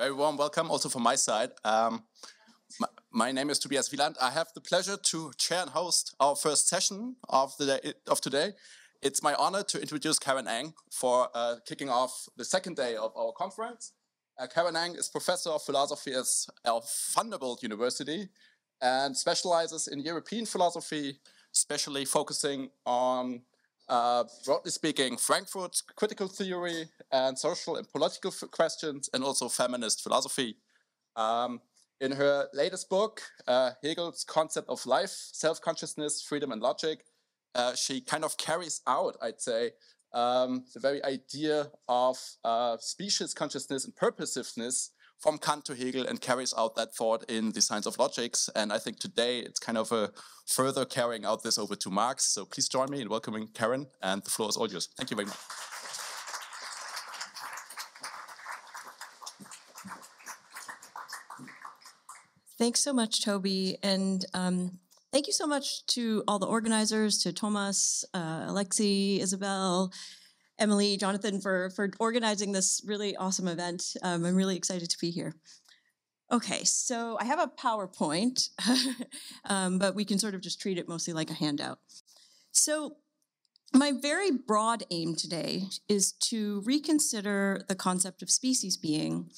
Very warm welcome also from my side. Um, my, name is Tobias Wieland. I have the pleasure to chair and host our first session of, the day, of today. It's my honor to introduce Karen Ng for uh, kicking off the second day of our conference. Uh, Karen Ng is professor of philosophy at Vanderbilt University and specializes in European philosophy, especially focusing on uh, broadly speaking, Frankfurt critical theory and social and political questions, and also feminist philosophy. Um, in her latest book, uh, Hegel's Concept of Life, Self Consciousness, Freedom, and Logic, uh, she kind of carries out, I'd say, um, the very idea of uh, species consciousness and purposiveness from Kant to Hegel and carries out that thought in the science of logics. And I think today it's kind of a further carrying out this over to Marx. So please join me in welcoming Karen, and the floor is all yours. Thank you very much. Thanks so much, Toby. And um, thank you so much to all the organizers, to Thomas, uh, Alexi, Isabel, Emily, Jonathan, for, for organizing this really awesome event. Um, I'm really excited to be here. Okay, so I have a PowerPoint, um, but we can sort of just treat it mostly like a handout. So my very broad aim today is to reconsider the concept of species being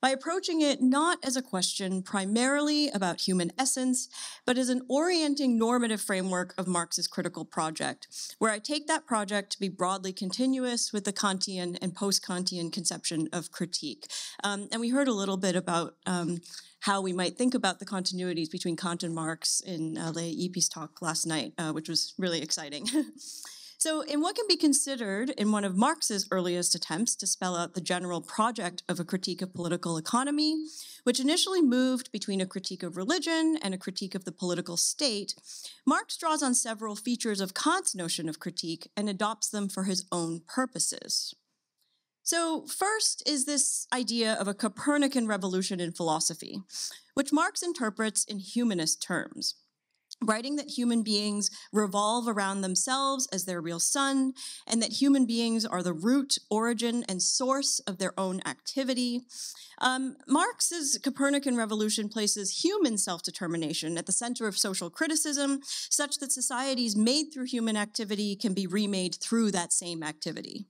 by approaching it not as a question primarily about human essence, but as an orienting normative framework of Marx's critical project, where I take that project to be broadly continuous with the Kantian and post Kantian conception of critique. Um, and we heard a little bit about. Um, how we might think about the continuities between Kant and Marx in uh, Ippi's talk last night, uh, which was really exciting. So, in what can be considered in one of Marx's earliest attempts to spell out the general project of a critique of political economy, which initially moved between a critique of religion and a critique of the political state, Marx draws on several features of Kant's notion of critique and adopts them for his own purposes. So, first is this idea of a Copernican revolution in philosophy, which Marx interprets in humanist terms writing that human beings revolve around themselves as their real sun, and that human beings are the root, origin, and source of their own activity. Um, Marx's Copernican revolution places human self determination at the center of social criticism, such that societies made through human activity can be remade through that same activity.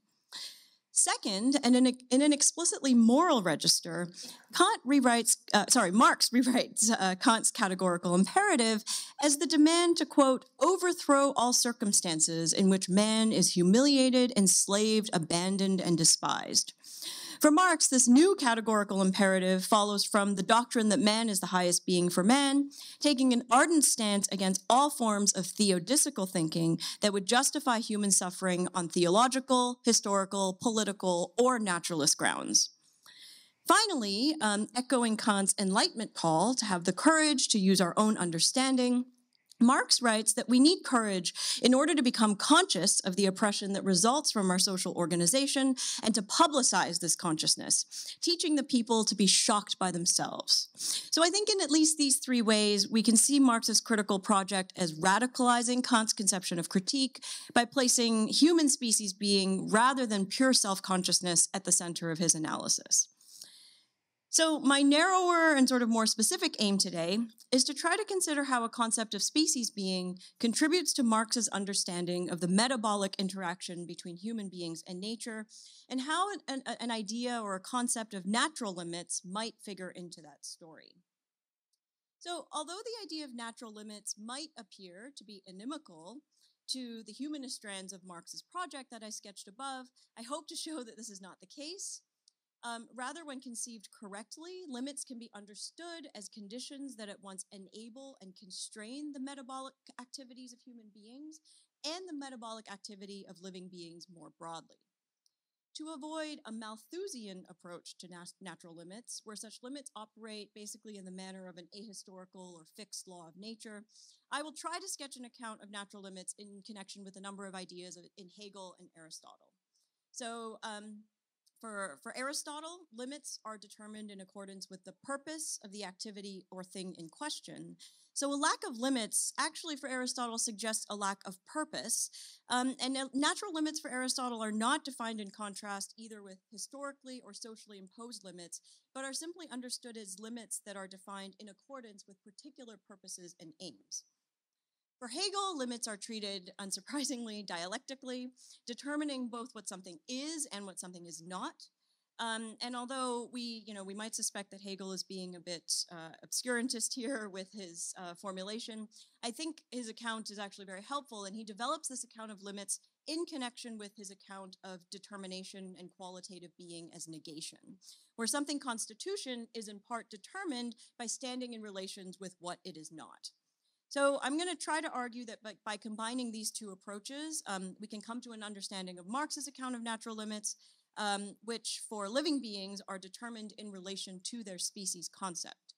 Second, and in, a, in, an explicitly moral register, Kant rewrites, uh, sorry, Marx rewrites uh, Kant's categorical imperative as the demand to, quote, overthrow all circumstances in which man is humiliated, enslaved, abandoned, and despised. For Marx, this new categorical imperative follows from the doctrine that man is the highest being for man, taking an ardent stance against all forms of theodicical thinking that would justify human suffering on theological, historical, political, or naturalist grounds. Finally, um, echoing Kant's Enlightenment call to have the courage to use our own understanding, Marx writes that we need courage in order to become conscious of the oppression that results from our social organization and to publicize this consciousness, teaching the people to be shocked by themselves. So I think in at least these three ways, we can see Marx's critical project as radicalizing Kant's conception of critique by placing human species being rather than pure self consciousness at the center of his analysis. So, my narrower and sort of more specific aim today is to try to consider how a concept of species being contributes to Marx's understanding of the metabolic interaction between human beings and nature, and how an, an idea or a concept of natural limits might figure into that story. So, although the idea of natural limits might appear to be inimical to the humanist strands of Marx's project that I sketched above, I hope to show that this is not the case um, rather, when conceived correctly, limits can be understood as conditions that at once enable and constrain the metabolic activities of human beings and the metabolic activity of living beings more broadly. To avoid a Malthusian approach to nat- natural limits, where such limits operate basically in the manner of an ahistorical or fixed law of nature, I will try to sketch an account of natural limits in connection with a number of ideas in Hegel and Aristotle. So, um, for, for Aristotle, limits are determined in accordance with the purpose of the activity or thing in question. So a lack of limits actually for Aristotle suggests a lack of purpose. Um, and natural limits for Aristotle are not defined in contrast either with historically or socially imposed limits, but are simply understood as limits that are defined in accordance with particular purposes and aims. For Hegel, limits are treated, unsurprisingly, dialectically, determining both what something is and what something is not. Um, and although we, you know, we might suspect that Hegel is being a bit uh, obscurantist here with his uh, formulation, I think his account is actually very helpful, and he develops this account of limits in connection with his account of determination and qualitative being as negation, where something constitution is in part determined by standing in relations with what it is not. So I'm going to try to argue that by, by combining these two approaches, um, we can come to an understanding of Marx's account of natural limits, um, which for living beings are determined in relation to their species concept.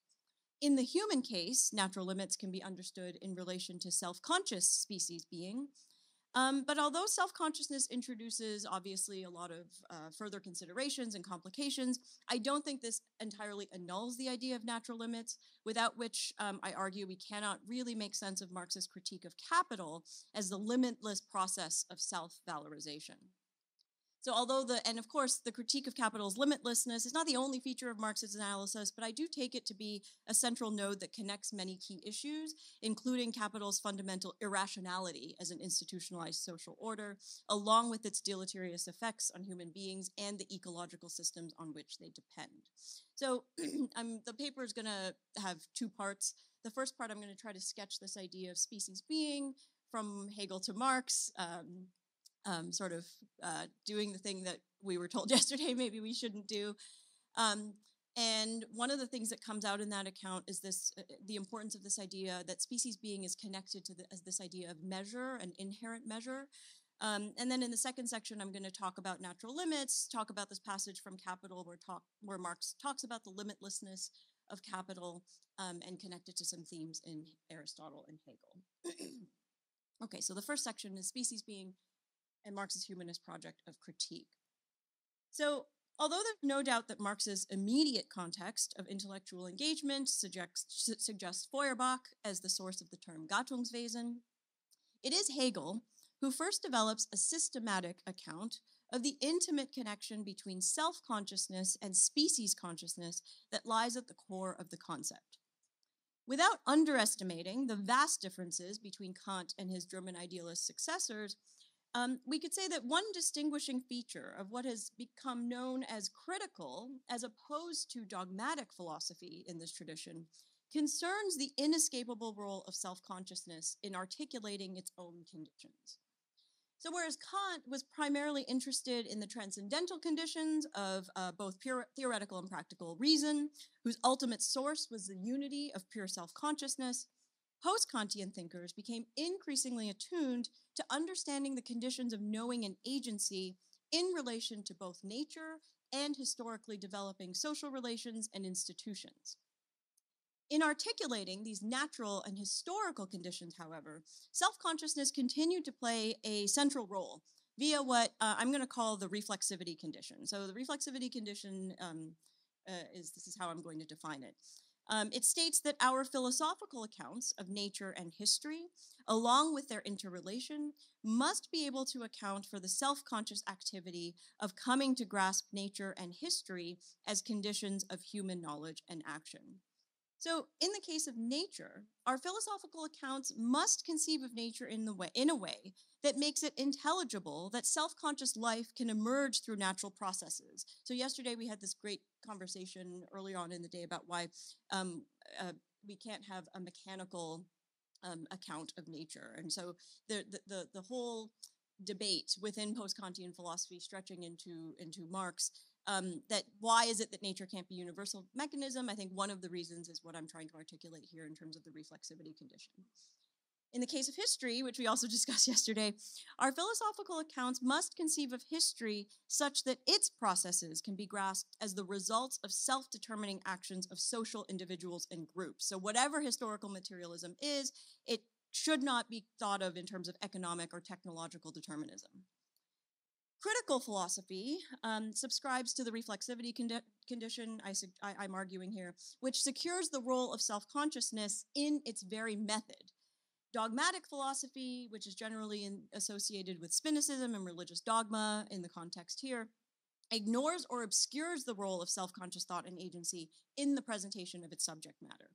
In the human case, natural limits can be understood in relation to self-conscious species being, um, but although self-consciousness introduces obviously a lot of uh, further considerations and complications, I don't think this entirely annuls the idea of natural limits, without which um, I argue we cannot really make sense of Marx's critique of capital as the limitless process of self-valorization. So although the, and of course, the critique of capital's limitlessness is not the only feature of Marx's analysis, but I do take it to be a central node that connects many key issues, including capital's fundamental irrationality as an institutionalized social order, along with its deleterious effects on human beings and the ecological systems on which they depend. So the paper is gonna have two parts. The first part, I'm gonna try to sketch this idea of species being from Hegel to Marx, um, um, sort of uh, doing the thing that we were told yesterday maybe we shouldn't do. Um, and one of the things that comes out in that account is this uh, the importance of this idea that species being is connected to the, this idea of measure and inherent measure. Um, and then in the second section, I'm going to talk about natural limits, talk about this passage from Capital where, talk, where Marx talks about the limitlessness of capital um, and connect it to some themes in Aristotle and Hegel. okay, so the first section is species being and Marx's humanist project of critique. So although there's no doubt that Marx's immediate context of intellectual engagement suggests, suggests Feuerbach as the source of the term Gattungswesen, it is Hegel who first develops a systematic account of the intimate connection between self-consciousness and species consciousness that lies at the core of the concept. Without underestimating the vast differences between Kant and his German idealist successors, um, we could say that one distinguishing feature of what has become known as critical, as opposed to dogmatic philosophy in this tradition, concerns the inescapable role of self-consciousness in articulating its own conditions. So whereas Kant was primarily interested in the transcendental conditions of uh, both pure theoretical and practical reason, whose ultimate source was the unity of pure self-consciousness, Post-Kantian thinkers became increasingly attuned to understanding the conditions of knowing and agency in relation to both nature and historically developing social relations and institutions. In articulating these natural and historical conditions, however, self-consciousness continued to play a central role via what uh, I'm going to call the reflexivity condition. So the reflexivity condition um, uh, is, this is how I'm going to define it. Um, it states that our philosophical accounts of nature and history, along with their interrelation, must be able to account for the self-conscious activity of coming to grasp nature and history as conditions of human knowledge and action. So in the case of nature, our philosophical accounts must conceive of nature in, the way, in a way that makes it intelligible that self-conscious life can emerge through natural processes. So yesterday we had this great conversation early on in the day about why um, uh, we can't have a mechanical um, account of nature. And so the, the, the, the whole debate within post-Kantian philosophy stretching into, into Marx um, that why is it that nature can't be universal mechanism? I think one of the reasons is what I'm trying to articulate here in terms of the reflexivity condition. In the case of history, which we also discussed yesterday, our philosophical accounts must conceive of history such that its processes can be grasped as the results of self-determining actions of social individuals and groups. So whatever historical materialism is, it should not be thought of in terms of economic or technological determinism. Critical philosophy um, subscribes to the reflexivity condi condition I, I, am arguing here, which secures the role of self-consciousness in its very method. Dogmatic philosophy, which is generally in, associated with Spinozism and religious dogma in the context here, ignores or obscures the role of self-conscious thought and agency in the presentation of its subject matter.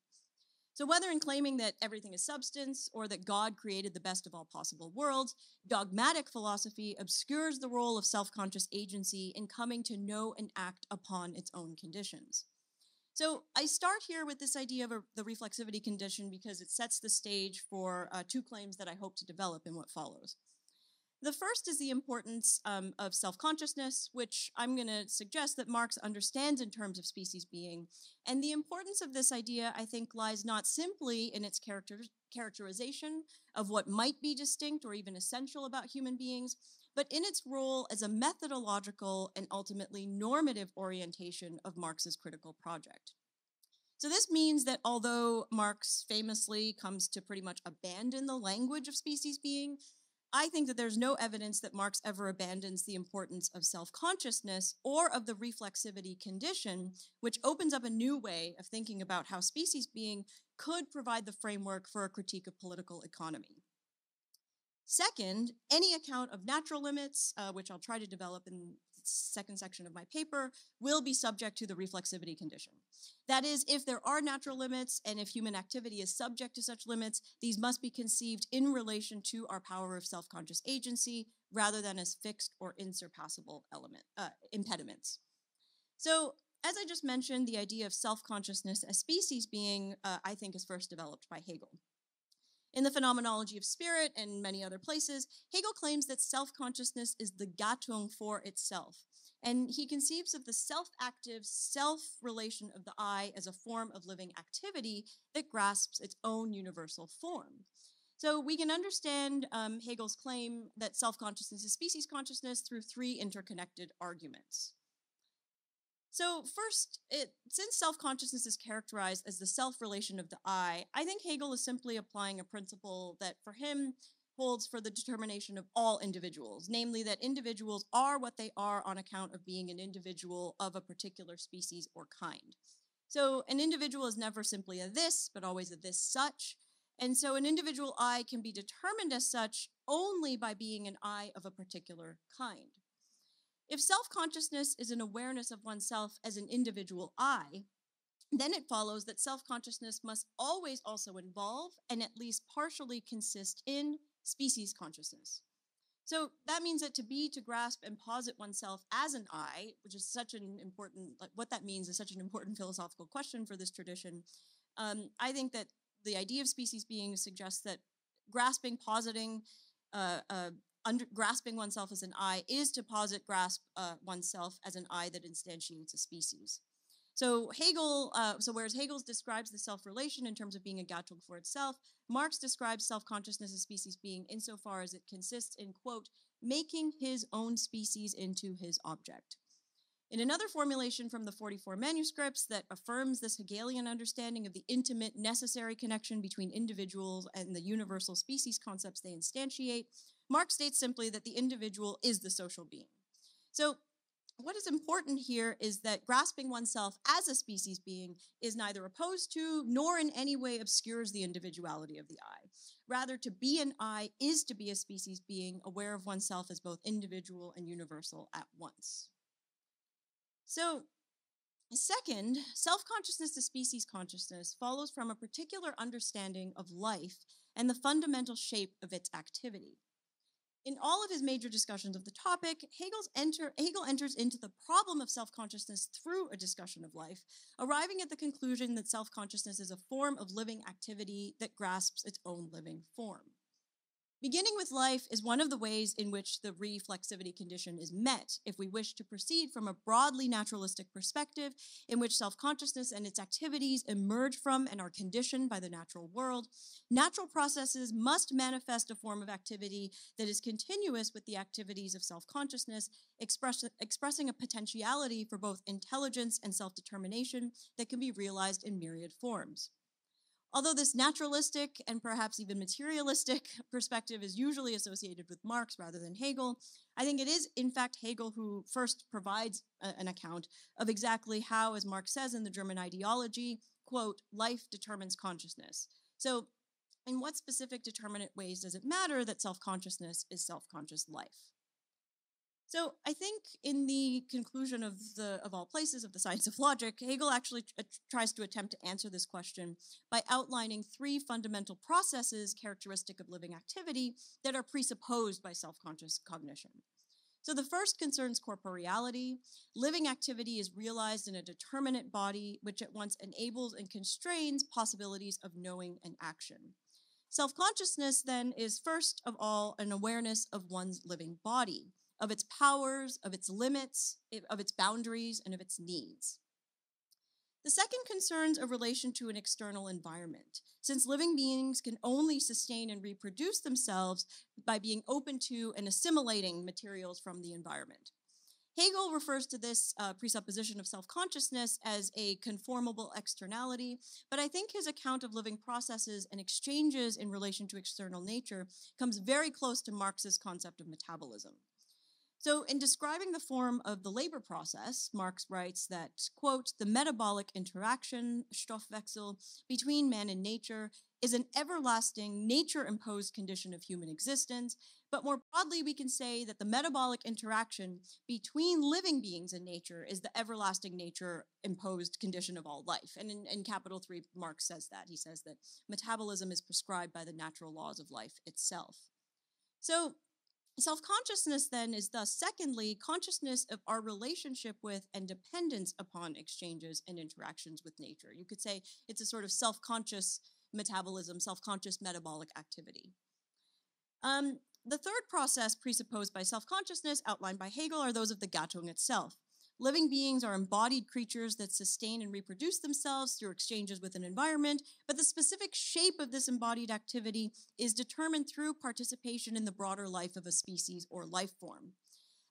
So whether in claiming that everything is substance or that God created the best of all possible worlds, dogmatic philosophy obscures the role of self-conscious agency in coming to know and act upon its own conditions. So I start here with this idea of a, the reflexivity condition because it sets the stage for uh, two claims that I hope to develop in what follows. The first is the importance um, of self-consciousness, which I'm going to suggest that Marx understands in terms of species being. And the importance of this idea, I think, lies not simply in its character characterization of what might be distinct or even essential about human beings, but in its role as a methodological and ultimately normative orientation of Marx's critical project. So this means that although Marx famously comes to pretty much abandon the language of species being, I think that there's no evidence that Marx ever abandons the importance of self-consciousness or of the reflexivity condition, which opens up a new way of thinking about how species being could provide the framework for a critique of political economy. Second, any account of natural limits, uh, which I'll try to develop in second section of my paper, will be subject to the reflexivity condition. That is, if there are natural limits and if human activity is subject to such limits, these must be conceived in relation to our power of self-conscious agency rather than as fixed or insurpassable element, uh, impediments. So as I just mentioned, the idea of self-consciousness as species being, uh, I think, is first developed by Hegel. In the Phenomenology of Spirit and many other places, Hegel claims that self-consciousness is the Gattung for itself. And he conceives of the self-active self-relation of the I as a form of living activity that grasps its own universal form. So we can understand um, Hegel's claim that self-consciousness is species consciousness through three interconnected arguments. So first, it, since self-consciousness is characterized as the self-relation of the I, I think Hegel is simply applying a principle that for him holds for the determination of all individuals, namely that individuals are what they are on account of being an individual of a particular species or kind. So an individual is never simply a this, but always a this such. And so an individual I can be determined as such only by being an I of a particular kind. If self-consciousness is an awareness of oneself as an individual I, then it follows that self-consciousness must always also involve and at least partially consist in species consciousness. So that means that to be, to grasp, and posit oneself as an I, which is such an important, like what that means is such an important philosophical question for this tradition. Um, I think that the idea of species being suggests that grasping, positing, uh, uh, under, grasping oneself as an I is to posit grasp uh, oneself as an I that instantiates a species. So Hegel, uh, so whereas Hegel describes the self-relation in terms of being a Gattung for itself, Marx describes self-consciousness as species being insofar as it consists in, quote, making his own species into his object. In another formulation from the 44 manuscripts that affirms this Hegelian understanding of the intimate, necessary connection between individuals and the universal species concepts they instantiate, Marx states simply that the individual is the social being. So what is important here is that grasping oneself as a species being is neither opposed to nor in any way obscures the individuality of the I. Rather, to be an I is to be a species being aware of oneself as both individual and universal at once. So second, self-consciousness to species consciousness follows from a particular understanding of life and the fundamental shape of its activity. In all of his major discussions of the topic, enter, Hegel enters into the problem of self-consciousness through a discussion of life, arriving at the conclusion that self-consciousness is a form of living activity that grasps its own living form. Beginning with life is one of the ways in which the reflexivity condition is met if we wish to proceed from a broadly naturalistic perspective in which self-consciousness and its activities emerge from and are conditioned by the natural world. Natural processes must manifest a form of activity that is continuous with the activities of self-consciousness, express, expressing a potentiality for both intelligence and self-determination that can be realized in myriad forms. Although this naturalistic and perhaps even materialistic perspective is usually associated with Marx rather than Hegel, I think it is, in fact, Hegel who first provides a, an account of exactly how, as Marx says in the German ideology, quote, life determines consciousness. So, in what specific determinate ways does it matter that self consciousness is self conscious life? So I think in the conclusion of the of all places of the science of logic, Hegel actually uh, tries to attempt to answer this question by outlining three fundamental processes characteristic of living activity that are presupposed by self-conscious cognition. So the first concerns corporeality. Living activity is realized in a determinate body, which at once enables and constrains possibilities of knowing and action. Self consciousness, then, is first of all an awareness of one's living body of its powers, of its limits, of its boundaries, and of its needs. The second concerns a relation to an external environment, since living beings can only sustain and reproduce themselves by being open to and assimilating materials from the environment. Hegel refers to this uh, presupposition of self consciousness as a conformable externality, but I think his account of living processes and exchanges in relation to external nature comes very close to Marx's concept of metabolism. So, in describing the form of the labor process, Marx writes that, quote, the metabolic interaction, Stoffwechsel, between man and nature is an everlasting nature imposed condition of human existence. But more broadly, we can say that the metabolic interaction between living beings and nature is the everlasting nature imposed condition of all life. And in, in capital three, Marx says that. He says that metabolism is prescribed by the natural laws of life itself. So, Self consciousness, then, is thus, secondly, consciousness of our relationship with and dependence upon exchanges and interactions with nature. You could say it's a sort of self conscious metabolism, self conscious metabolic activity. Um, the third process presupposed by self consciousness, outlined by Hegel, are those of the Gattung itself. Living beings are embodied creatures that sustain and reproduce themselves through exchanges with an environment, but the specific shape of this embodied activity is determined through participation in the broader life of a species or life form.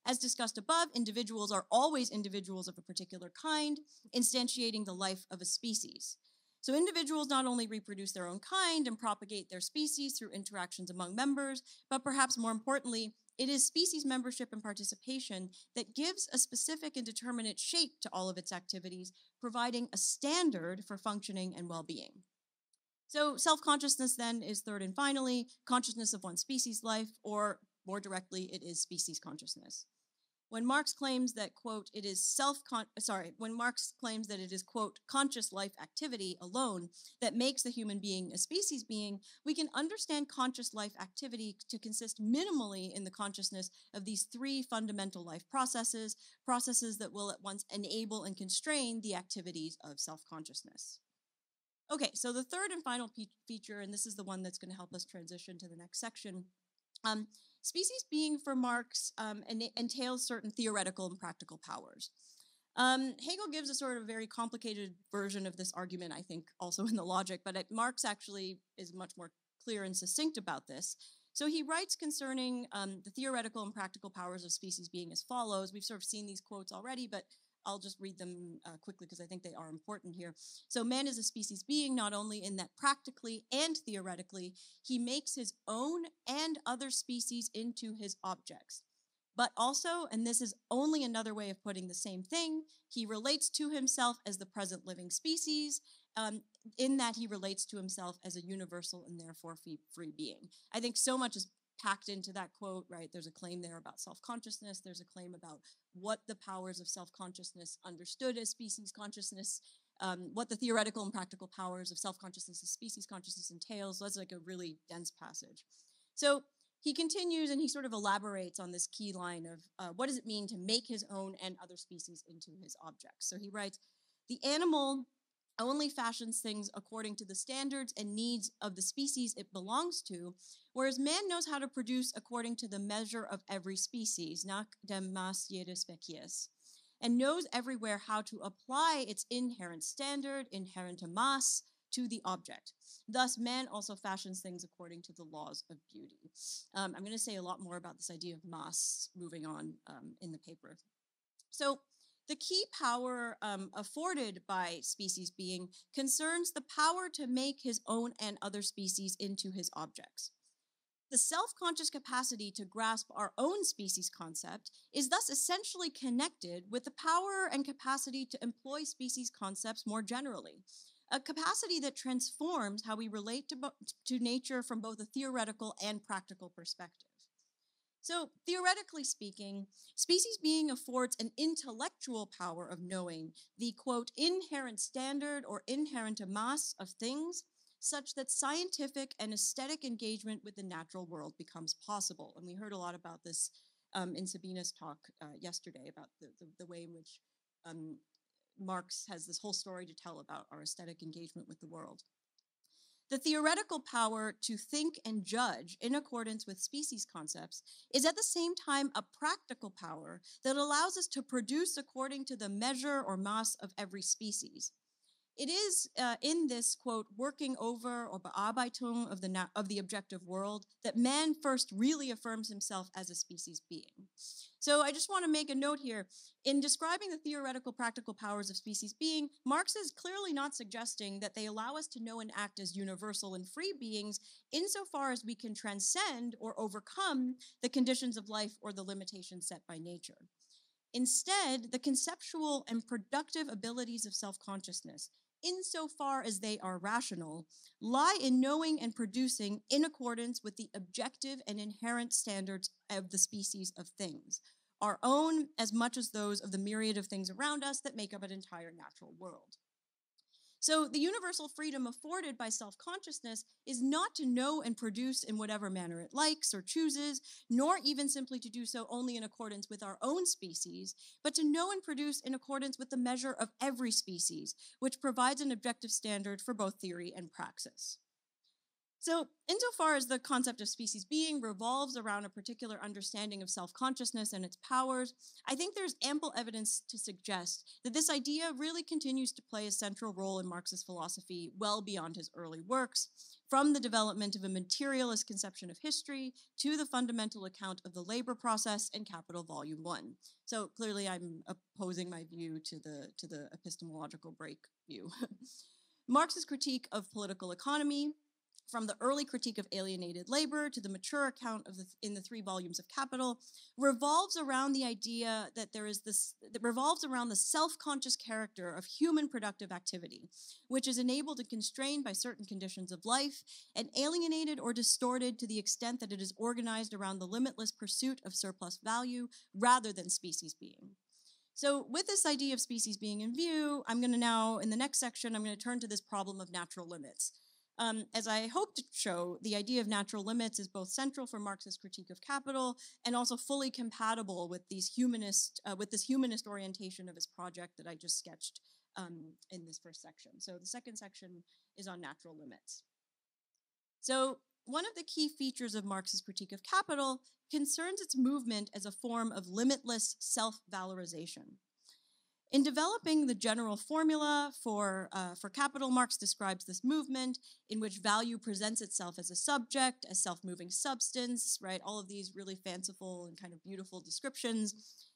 As discussed above, individuals are always individuals of a particular kind, instantiating the life of a species. So individuals not only reproduce their own kind and propagate their species through interactions among members, but perhaps more importantly, it is species membership and participation that gives a specific and determinate shape to all of its activities, providing a standard for functioning and well being. So, self consciousness then is third and finally consciousness of one species life, or more directly, it is species consciousness. When Marx claims that, quote, it is self sorry, when Marx claims that it is, quote, conscious life activity alone that makes the human being a species being, we can understand conscious life activity to consist minimally in the consciousness of these three fundamental life processes, processes that will at once enable and constrain the activities of self consciousness. Okay, so the third and final feature, and this is the one that's going to help us transition to the next section, um, species being for Marx um, entails certain theoretical and practical powers. Um, Hegel gives a sort of very complicated version of this argument, I think, also in the logic, but it, Marx actually is much more clear and succinct about this. So he writes concerning um, the theoretical and practical powers of species being as follows. We've sort of seen these quotes already, but I'll just read them uh, quickly because I think they are important here. So, man is a species being not only in that practically and theoretically, he makes his own and other species into his objects. But also, and this is only another way of putting the same thing, he relates to himself as the present living species, um, in that he relates to himself as a universal and therefore free, free being. I think so much is packed into that quote, right? There's a claim there about self consciousness. There's a claim about what the powers of self consciousness understood as species consciousness, um, what the theoretical and practical powers of self consciousness as species consciousness entails. So that's like a really dense passage. So he continues and he sort of elaborates on this key line of uh, what does it mean to make his own and other species into his objects. So he writes, the animal only fashions things according to the standards and needs of the species it belongs to, whereas man knows how to produce according to the measure of every species, nach dem Maß and knows everywhere how to apply its inherent standard, inherent Maß, to the object. Thus, man also fashions things according to the laws of beauty. Um, I'm going to say a lot more about this idea of Maß moving on um, in the paper. So, the key power um, afforded by species being concerns the power to make his own and other species into his objects. The self conscious capacity to grasp our own species concept is thus essentially connected with the power and capacity to employ species concepts more generally, a capacity that transforms how we relate to, to nature from both a theoretical and practical perspective. So, theoretically speaking, species being affords an intellectual power of knowing the quote, inherent standard or inherent amass of things, such that scientific and aesthetic engagement with the natural world becomes possible. And we heard a lot about this um, in Sabina's talk uh, yesterday about the, the, the, way in which um, Marx has this whole story to tell about our aesthetic engagement with the world. The theoretical power to think and judge in accordance with species concepts is at the same time a practical power that allows us to produce according to the measure or Maß of every species. It is uh, in this quote working over or Bearbeitung of the of the objective world that man first really affirms himself as a species being. So I just want to make a note here in describing the theoretical practical powers of species being. Marx is clearly not suggesting that they allow us to know and act as universal and free beings insofar as we can transcend or overcome the conditions of life or the limitations set by nature. Instead, the conceptual and productive abilities of self consciousness, insofar as they are rational, lie in knowing and producing in accordance with the objective and inherent standards of the species of things, our own as much as those of the myriad of things around us that make up an entire natural world. So, the universal freedom afforded by self consciousness is not to know and produce in whatever manner it likes or chooses, nor even simply to do so only in accordance with our own species, but to know and produce in accordance with the measure of every species, which provides an objective standard for both theory and praxis. So, insofar as the concept of species being revolves around a particular understanding of self consciousness and its powers, I think there's ample evidence to suggest that this idea really continues to play a central role in Marxist philosophy well beyond his early works, from the development of a materialist conception of history to the fundamental account of the labor process in Capital Volume 1. So, clearly, I'm opposing my view to the, to the epistemological break view. Marx's critique of political economy from the early critique of alienated labor to the mature account of the, in the three volumes of Capital, revolves around the idea that there is this, that revolves around the self-conscious character of human productive activity, which is enabled and constrained by certain conditions of life and alienated or distorted to the extent that it is organized around the limitless pursuit of surplus value rather than species being. So with this idea of species being in view, I'm going to now, in the next section, I'm going to turn to this problem of natural limits. Um, as I hope to show, the idea of natural limits is both central for Marx's critique of capital and also fully compatible with these humanist, uh, with this humanist orientation of his project that I just sketched um, in this first section. So the second section is on natural limits. So one of the key features of Marx's critique of capital concerns its movement as a form of limitless self-valorization. In developing the general formula for, uh, for capital, Marx describes this movement in which value presents itself as a subject, as self-moving substance, right? All of these really fanciful and kind of beautiful descriptions.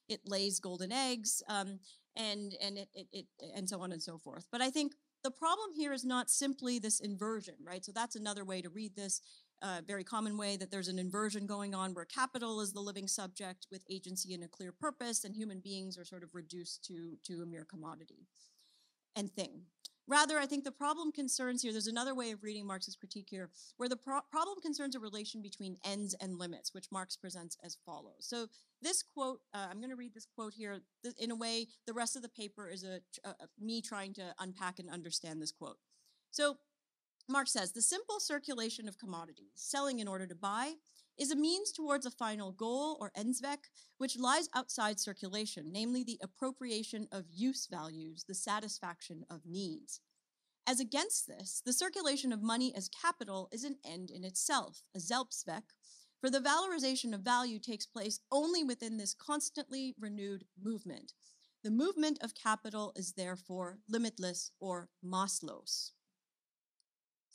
It lays golden eggs, um, and and it, it, it and so on and so forth. But I think the problem here is not simply this inversion, right? So that's another way to read this uh, very common way that there's an inversion going on where capital is the living subject with agency and a clear purpose, and human beings are sort of reduced to, to a mere commodity and thing. Rather, I think the problem concerns here, there's another way of reading Marx's critique here, where the pro problem concerns a relation between ends and limits, which Marx presents as follows. So this quote, uh, I'm going to read this quote here. In a way, the rest of the paper is a, a, a me trying to unpack and understand this quote. So Marx says the simple circulation of commodities, selling in order to buy, is a means towards a final goal or Endzweck, which lies outside circulation, namely the appropriation of use values, the satisfaction of needs. As against this, the circulation of money as capital is an end in itself, a Selbstzweck, for the valorization of value takes place only within this constantly renewed movement. The movement of capital is therefore limitless or maßlos.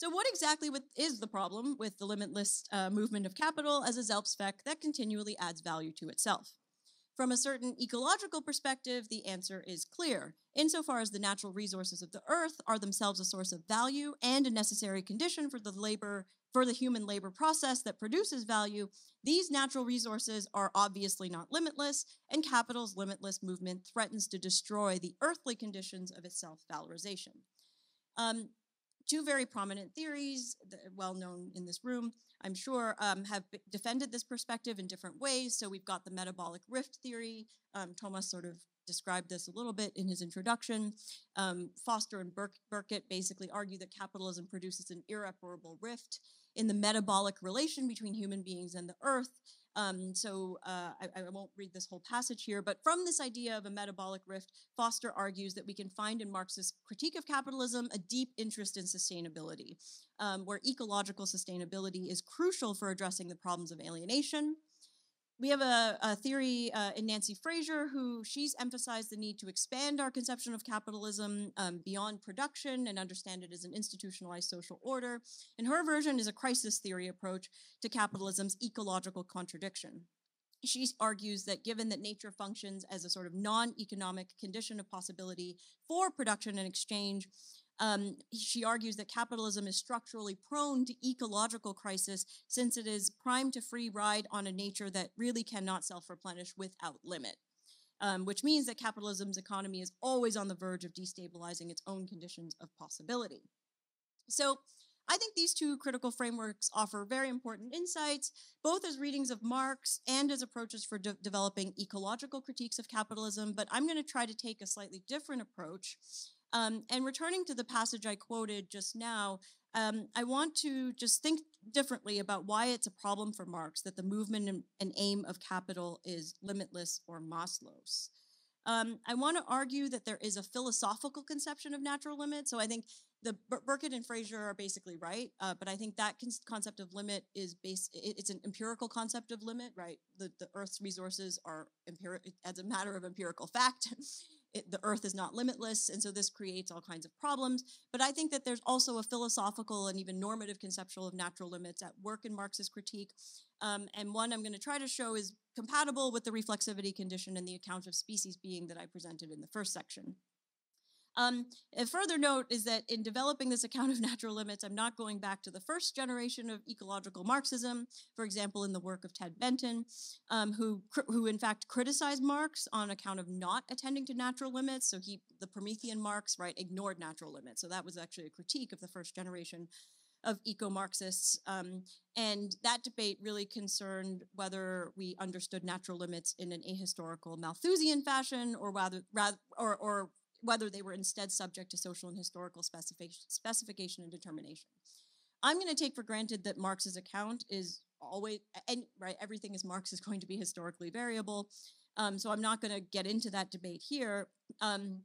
So, what exactly is the problem with the limitless uh, movement of capital as a Selbstzweck that continually adds value to itself? From a certain ecological perspective, the answer is clear. Insofar as the natural resources of the earth are themselves a source of value and a necessary condition for the labor for the human labor process that produces value, these natural resources are obviously not limitless, and capital's limitless movement threatens to destroy the earthly conditions of its self-valorization. Um, two very prominent theories, well known in this room, I'm sure, um, have defended this perspective in different ways. So we've got the metabolic rift theory. Um, Thomas sort of described this a little bit in his introduction. Um, Foster and Bur Burkett basically argue that capitalism produces an irreparable rift in the metabolic relation between human beings and the earth. Um, so uh, I, I, won't read this whole passage here, but from this idea of a metabolic rift, Foster argues that we can find in Marx's critique of capitalism a deep interest in sustainability, um, where ecological sustainability is crucial for addressing the problems of alienation, we have a, a theory uh, in Nancy Fraser who she's emphasized the need to expand our conception of capitalism um, beyond production and understand it as an institutionalized social order. And her version is a crisis theory approach to capitalism's ecological contradiction. She argues that given that nature functions as a sort of non-economic condition of possibility for production and exchange, um, she argues that capitalism is structurally prone to ecological crisis since it is primed to free ride on a nature that really cannot self-replenish without limit. Um, which means that capitalism's economy is always on the verge of destabilizing its own conditions of possibility. So I think these two critical frameworks offer very important insights, both as readings of Marx and as approaches for de developing ecological critiques of capitalism, but I'm going to try to take a slightly different approach um, and returning to the passage I quoted just now, um, I want to just think differently about why it's a problem for Marx that the movement and, aim of capital is limitless or maßlos. Um, I want to argue that there is a philosophical conception of natural limit. So I think the Burkett and Fraser are basically right, uh, but I think that con concept of limit is based. It, it's an empirical concept of limit, right? The the Earth's resources are empirical as a matter of empirical fact. it, the earth is not limitless, and so this creates all kinds of problems. But I think that there's also a philosophical and even normative conceptual of natural limits at work in Marx's critique. Um, and one I'm going to try to show is compatible with the reflexivity condition and the account of species being that I presented in the first section. Um, a further note is that in developing this account of natural limits, I'm not going back to the first generation of ecological Marxism, for example, in the work of Ted Benton, um, who, who in fact criticized Marx on account of not attending to natural limits. So he, the Promethean Marx, right, ignored natural limits. So that was actually a critique of the first generation of eco-Marxists. Um, and that debate really concerned whether we understood natural limits in an ahistorical Malthusian fashion or rather, rather or, or whether they were instead subject to social and historical specification, specification and determination. I'm going to take for granted that Marx's account is always, and right, everything is Marx is going to be historically variable. Um, so I'm not going to get into that debate here. Um,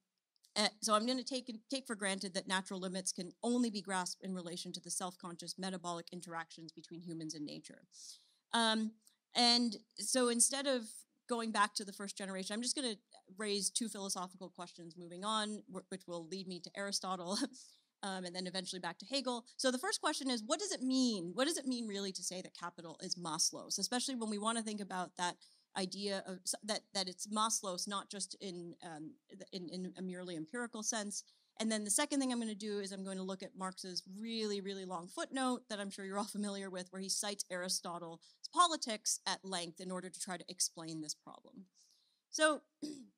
uh, so I'm going to take take for granted that natural limits can only be grasped in relation to the self-conscious metabolic interactions between humans and nature. Um, and so instead of going back to the first generation, I'm just going to raise two philosophical questions moving on, which will lead me to Aristotle. Um, and then eventually back to Hegel. So the first question is, what does it mean? What does it mean really to say that capital is maßlos, especially when we want to think about that idea of that that it's maßlos, not just in um, in, in a merely empirical sense. And then the second thing I'm going to do is I'm going to look at Marx's really, really long footnote that I'm sure you're all familiar with, where he cites Aristotle's politics at length in order to try to explain this problem. So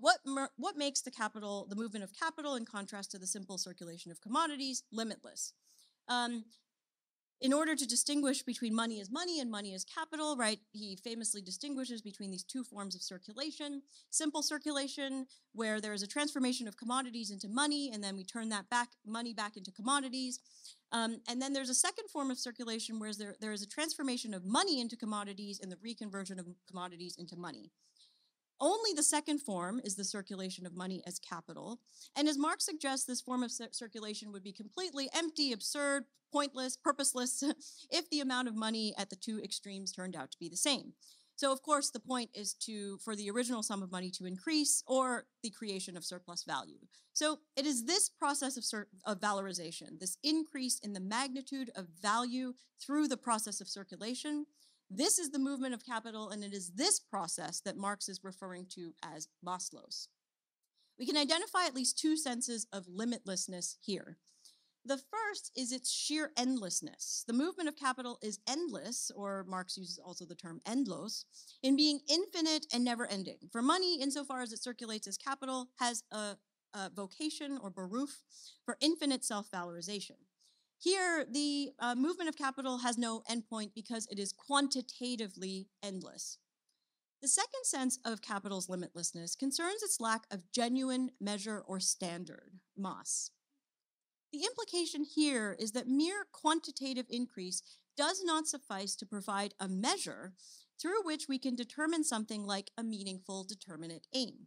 what, what makes the capital, the movement of capital in contrast to the simple circulation of commodities, limitless? Um, in order to distinguish between money as money and money as capital, right, he famously distinguishes between these two forms of circulation. Simple circulation, where there is a transformation of commodities into money, and then we turn that back money back into commodities. Um, and then there's a second form of circulation where there, there is a transformation of money into commodities and the reconversion of commodities into money. Only the second form is the circulation of money as capital. And as Marx suggests, this form of circulation would be completely empty, absurd, pointless, purposeless, if the amount of money at the two extremes turned out to be the same. So of course, the point is to for the original sum of money to increase or the creation of surplus value. So it is this process of, of valorization, this increase in the magnitude of value through the process of circulation This is the movement of capital, and it is this process that Marx is referring to as Maßlos. We can identify at least two senses of limitlessness here. The first is its sheer endlessness. The movement of capital is endless, or Marx uses also the term endlos, in being infinite and never ending. For money, insofar as it circulates as capital, has a, a vocation or beruf for infinite self valorization. Here, the uh, movement of capital has no endpoint because it is quantitatively endless. The second sense of capital's limitlessness concerns its lack of genuine measure or standard, Maß. The implication here is that mere quantitative increase does not suffice to provide a measure through which we can determine something like a meaningful determinate aim.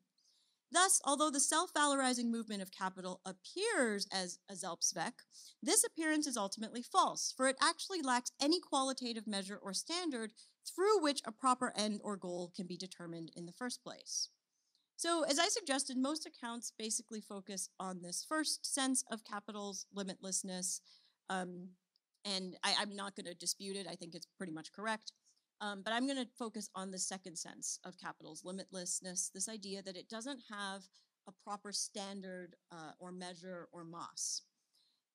Thus, although the self-valorizing movement of capital appears as a Selbstzweck, this appearance is ultimately false, for it actually lacks any qualitative measure or standard through which a proper end or goal can be determined in the first place. So, as I suggested, most accounts basically focus on this first sense of capital's limitlessness. Um, and I, am not going to dispute it. I think it's pretty much correct. Um, but I'm going to focus on the second sense of capital's limitlessness this idea that it doesn't have a proper standard uh, or measure or Maß.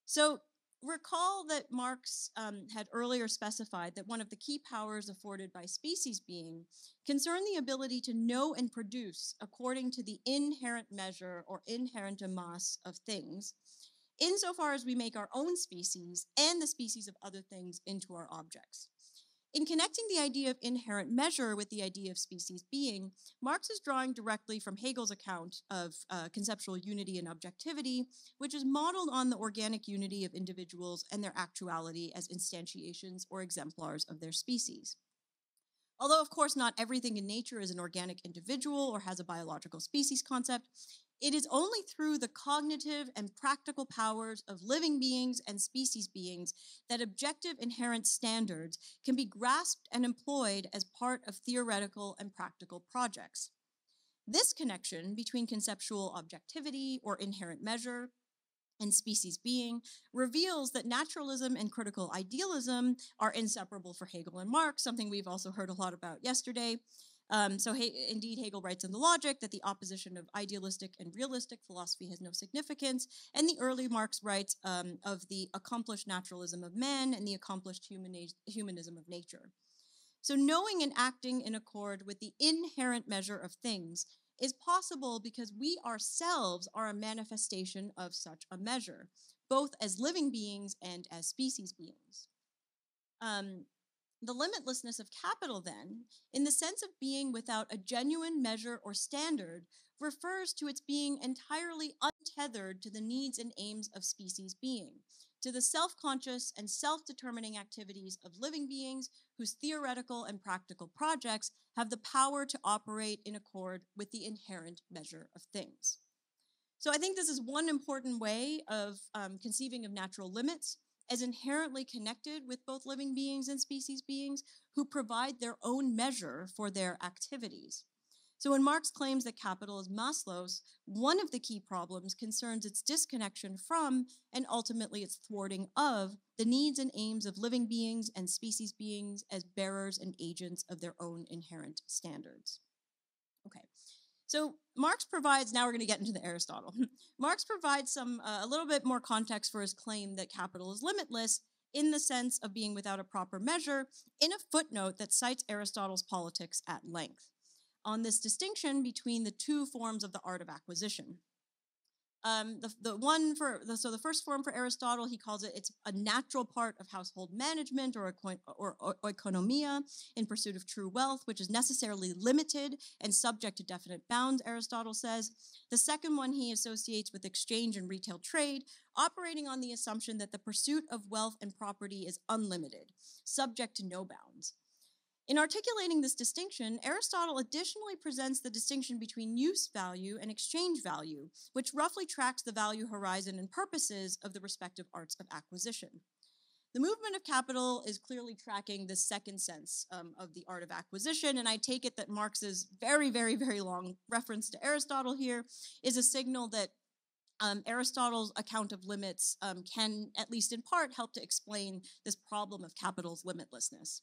So, recall that Marx um, had earlier specified that one of the key powers afforded by species being concerned the ability to know and produce according to the inherent measure or inherent Maß of things, insofar as we make our own species and the species of other things into our objects. In connecting the idea of inherent measure with the idea of species being, Marx is drawing directly from Hegel's account of uh, conceptual unity and objectivity, which is modeled on the organic unity of individuals and their actuality as instantiations or exemplars of their species. Although, of course, not everything in nature is an organic individual or has a biological species concept, it is only through the cognitive and practical powers of living beings and species beings that objective inherent standards can be grasped and employed as part of theoretical and practical projects. This connection between conceptual objectivity or inherent measure and species being reveals that naturalism and critical idealism are inseparable for Hegel and Marx, something we've also heard a lot about yesterday. Um, so he, indeed, Hegel writes in the Logic that the opposition of idealistic and realistic philosophy has no significance, and the early Marx writes um, of the accomplished naturalism of man and the accomplished humanism of nature. So knowing and acting in accord with the inherent measure of things is possible because we ourselves are a manifestation of such a measure, both as living beings and as species beings. Um, the limitlessness of capital, then, in the sense of being without a genuine measure or standard, refers to its being entirely untethered to the needs and aims of species being, to the self conscious and self determining activities of living beings whose theoretical and practical projects have the power to operate in accord with the inherent measure of things. So I think this is one important way of um, conceiving of natural limits as inherently connected with both living beings and species beings who provide their own measure for their activities. So when Marx claims that capital is Maßlos, one of the key problems concerns its disconnection from and ultimately its thwarting of the needs and aims of living beings and species beings as bearers and agents of their own inherent standards. So Marx provides, now we're going to get into the Aristotle. Marx provides some, uh, a little bit more context for his claim that capital is limitless in the sense of being without a proper measure in a footnote that cites Aristotle's politics at length on this distinction between the two forms of the art of acquisition. Um, the, the one for the, so the first form for Aristotle, he calls it it's a natural part of household management or, or, or oikonomia in pursuit of true wealth, which is necessarily limited and subject to definite bounds. Aristotle says. The second one he associates with exchange and retail trade, operating on the assumption that the pursuit of wealth and property is unlimited, subject to no bounds. In articulating this distinction, Aristotle additionally presents the distinction between use value and exchange value, which roughly tracks the value horizon and purposes of the respective arts of acquisition. The movement of capital is clearly tracking the second sense um, of the art of acquisition, and I take it that Marx's very, very, very long reference to Aristotle here is a signal that um, Aristotle's account of limits um, can, at least in part, help to explain this problem of capital's limitlessness.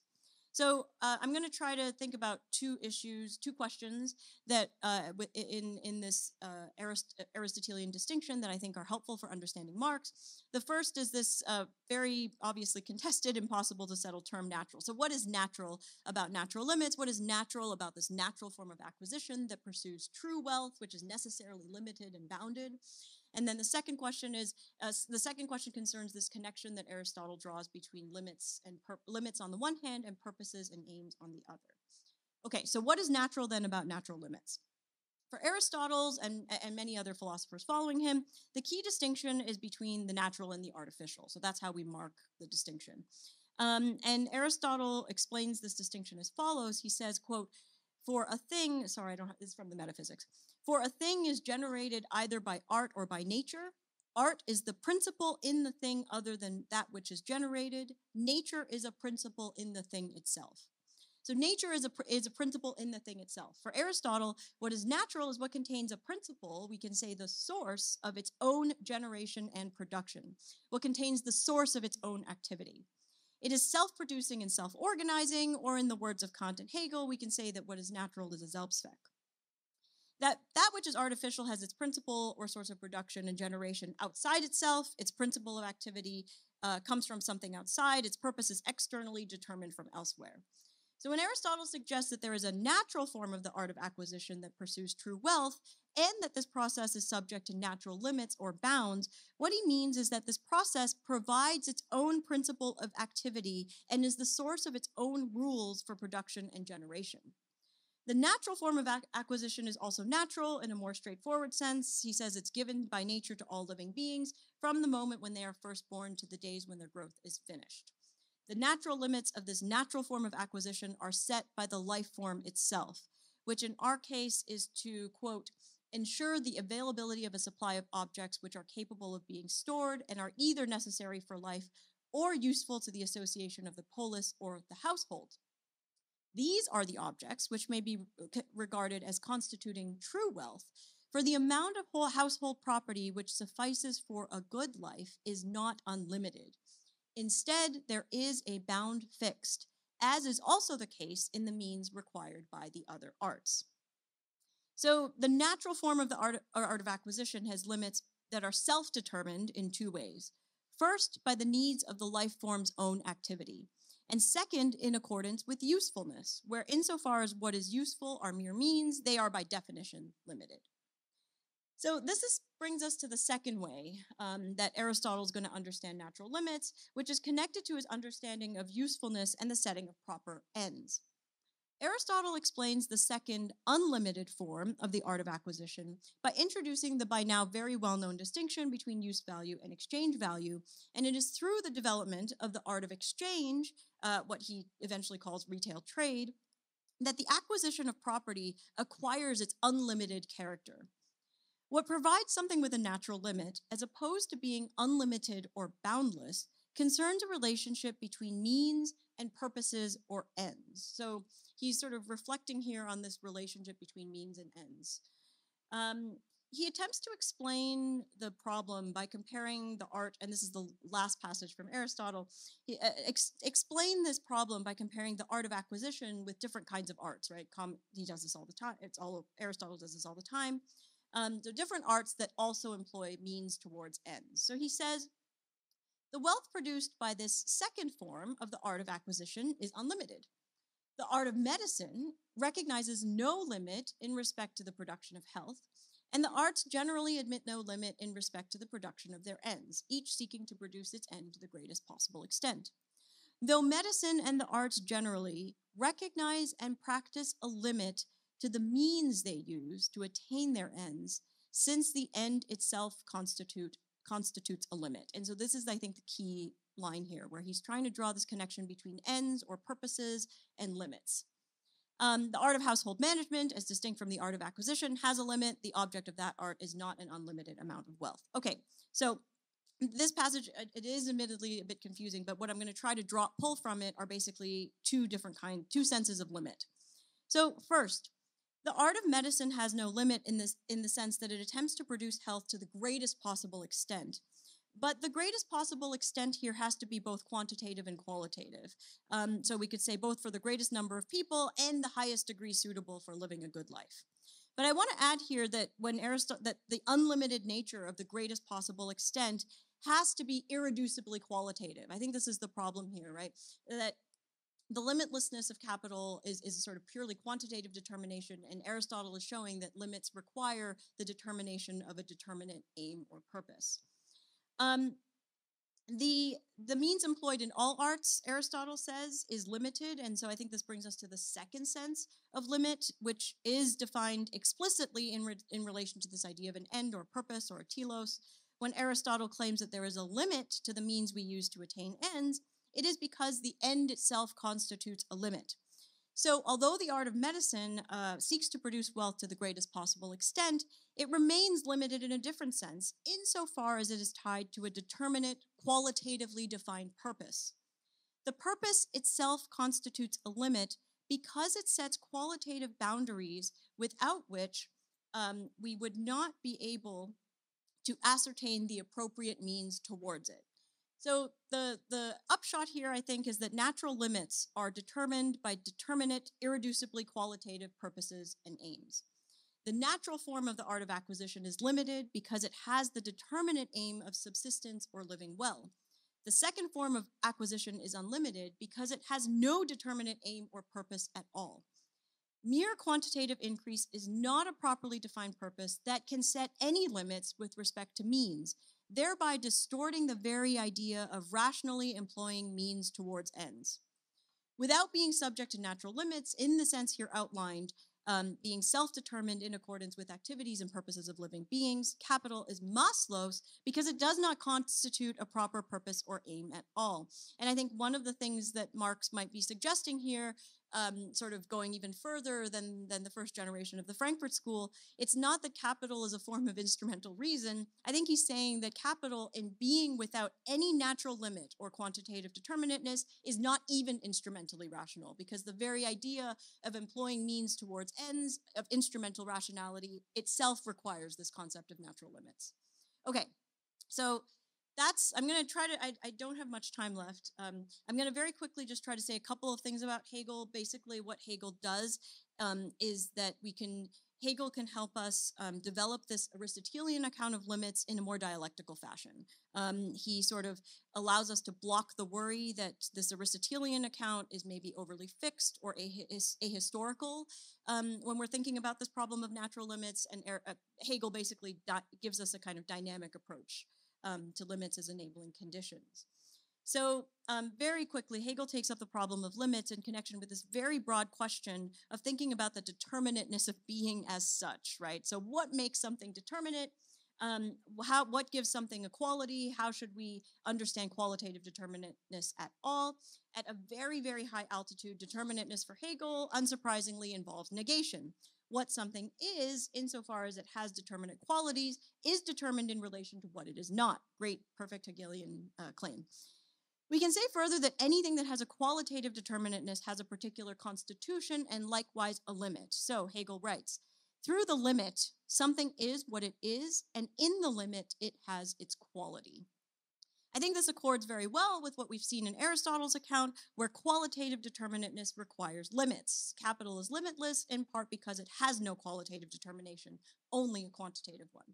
So uh, I'm going to try to think about two issues, two questions that uh, in in this uh, Arist Aristotelian distinction that I think are helpful for understanding Marx. The first is this uh, very obviously contested, impossible to settle term natural. So what is natural about natural limits? What is natural about this natural form of acquisition that pursues true wealth, which is necessarily limited and bounded? And then the second question is uh, the second question concerns this connection that Aristotle draws between limits and limits on the one hand and purposes and aims on the other. Okay, so what is natural then about natural limits? For Aristotle's and, and many other philosophers following him, the key distinction is between the natural and the artificial. So that's how we mark the distinction. Um, and Aristotle explains this distinction as follows. He says, quote, for a thing, sorry, I don't have this is from the metaphysics. For a thing is generated either by art or by nature. Art is the principle in the thing other than that which is generated. Nature is a principle in the thing itself. So nature is a, is a principle in the thing itself. For Aristotle, what is natural is what contains a principle, we can say the source of its own generation and production, what contains the source of its own activity. It is self-producing and self-organizing, or in the words of Kant and Hegel, we can say that what is natural is a Selbstzweck. That, that which is artificial has its principle or source of production and generation outside itself. Its principle of activity uh, comes from something outside. Its purpose is externally determined from elsewhere. So when Aristotle suggests that there is a natural form of the art of acquisition that pursues true wealth, and that this process is subject to natural limits or bounds, what he means is that this process provides its own principle of activity and is the source of its own rules for production and generation. The natural form of acquisition is also natural in a more straightforward sense. He says it's given by nature to all living beings from the moment when they are first born to the days when their growth is finished. The natural limits of this natural form of acquisition are set by the life form itself, which in our case is to, quote, ensure the availability of a supply of objects which are capable of being stored and are either necessary for life or useful to the association of the polis or the household. These are the objects which may be regarded as constituting true wealth, for the amount of whole household property which suffices for a good life is not unlimited. Instead, there is a bound fixed, as is also the case in the means required by the other arts. So the natural form of the art, art of acquisition has limits that are self-determined in two ways. First, by the needs of the life form's own activity. And second, in accordance with usefulness, where insofar as what is useful are mere means, they are by definition limited. So this is, brings us to the second way um, that Aristotle is going to understand natural limits, which is connected to his understanding of usefulness and the setting of proper ends. Aristotle explains the second unlimited form of the art of acquisition by introducing the by now very well-known distinction between use value and exchange value, and it is through the development of the art of exchange, uh, what he eventually calls retail trade, that the acquisition of property acquires its unlimited character. What provides something with a natural limit, as opposed to being unlimited or boundless, concerns a relationship between means and purposes or ends. So he's sort of reflecting here on this relationship between means and ends. Um, he attempts to explain the problem by comparing the art, and this is the last passage from Aristotle, he, uh, ex explain this problem by comparing the art of acquisition with different kinds of arts, right? Com he does this all the time, it's all, Aristotle does this all the time. Um, different arts that also employ means towards ends. So he says, the wealth produced by this second form of the art of acquisition is unlimited. The art of medicine recognizes no limit in respect to the production of health, and the arts generally admit no limit in respect to the production of their ends, each seeking to produce its end to the greatest possible extent. Though medicine and the arts generally recognize and practice a limit to the means they use to attain their ends, since the end itself constitute, constitutes a limit. And so this is, I think, the key line here, where he's trying to draw this connection between ends or purposes and limits. Um, the art of household management, as distinct from the art of acquisition, has a limit. The object of that art is not an unlimited amount of wealth. Okay, so this passage, it is admittedly a bit confusing, but what I'm going to try to draw, pull from it are basically two different kind, two senses of limit. So first, the art of medicine has no limit in, this, in the sense that it attempts to produce health to the greatest possible extent. But the greatest possible extent here has to be both quantitative and qualitative. Um, so we could say both for the greatest number of people and the highest degree suitable for living a good life. But I want to add here that when Aristotle, that the unlimited nature of the greatest possible extent has to be irreducibly qualitative. I think this is the problem here, right? That the limitlessness of capital is, is a sort of purely quantitative determination, and Aristotle is showing that limits require the determination of a determinate aim or purpose. Um, the the means employed in all arts aristotle says is limited and so i think this brings us to the second sense of limit which is defined explicitly in re- in relation to this idea of an end or purpose or a telos when aristotle claims that there is a limit to the means we use to attain ends it is because the end itself constitutes a limit so, although the art of medicine uh, seeks to produce wealth to the greatest possible extent, it remains limited in a different sense, insofar as it is tied to a determinate, qualitatively defined purpose. The purpose itself constitutes a limit because it sets qualitative boundaries without which um, we would not be able to ascertain the appropriate means towards it. So the, the upshot here, I think, is that natural limits are determined by determinate, irreducibly qualitative purposes and aims. The natural form of the art of acquisition is limited because it has the determinate aim of subsistence or living well. The second form of acquisition is unlimited because it has no determinate aim or purpose at all. Mere quantitative increase is not a properly defined purpose that can set any limits with respect to means, thereby distorting the very idea of rationally employing means towards ends. Without being subject to natural limits, in the sense here outlined, um, being self-determined in accordance with activities and purposes of living beings. Capital is Maßlos because it does not constitute a proper purpose or aim at all. And I think one of the things that Marx might be suggesting here um, sort of going even further than, than the first generation of the Frankfurt School, it's not that capital is a form of instrumental reason. I think he's saying that capital, in being without any natural limit or quantitative determinateness, is not even instrumentally rational, because the very idea of employing means towards ends of instrumental rationality itself requires this concept of natural limits. Okay, so that's i'm going to try to I, I, don't have much time left um, i'm going to very quickly just try to say a couple of things about hegel. Basically what hegel does um, is that we can hegel can help us um, develop this aristotelian account of limits in a more dialectical fashion. Um, he sort of allows us to block the worry that this aristotelian account is maybe overly fixed or ahistorical um, when we're thinking about this problem of natural limits and uh, hegel basically gives us a kind of dynamic approach um, to limits as enabling conditions. So, um, very quickly, Hegel takes up the problem of limits in connection with this very broad question of thinking about the determinateness of being as such, right? So, what makes something determinate? Um, how, what gives something a quality? How should we understand qualitative determinateness at all? At a very, very high altitude, determinateness for Hegel unsurprisingly involves negation what something is, insofar as it has determinate qualities, is determined in relation to what it is not. Great, perfect Hegelian uh, claim. We can say further that anything that has a qualitative determinateness has a particular constitution and likewise a limit. So Hegel writes, through the limit, something is what it is, and in the limit, it has its quality. I think this accords very well with what we've seen in Aristotle's account, where qualitative determinateness requires limits. Capital is limitless in part because it has no qualitative determination, only a quantitative one.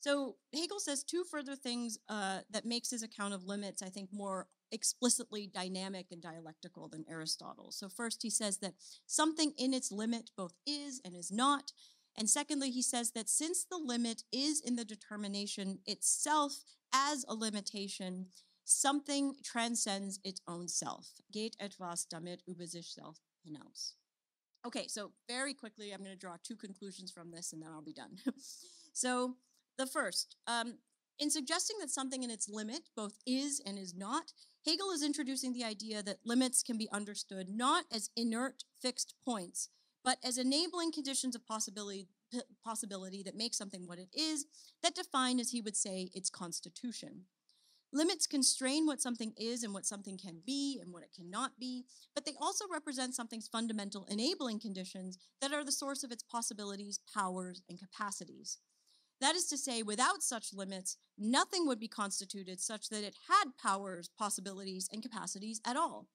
So Hegel says two further things uh, that makes his account of limits, I think, more explicitly dynamic and dialectical than Aristotle. So first, he says that something in its limit both is and is not. And secondly, he says that since the limit is in the determination itself as a limitation, something transcends its own self. Geht etwas damit über sich selbst hinaus. Okay, so very quickly, I'm going to draw two conclusions from this and then I'll be done. so, the first, um, in suggesting that something in its limit both is and is not, Hegel is introducing the idea that limits can be understood not as inert fixed points, but as enabling conditions of possibility possibility that makes something what it is, that define, as he would say, its constitution. Limits constrain what something is and what something can be and what it cannot be, but they also represent something's fundamental enabling conditions that are the source of its possibilities, powers, and capacities. That is to say, without such limits, nothing would be constituted such that it had powers, possibilities, and capacities at all.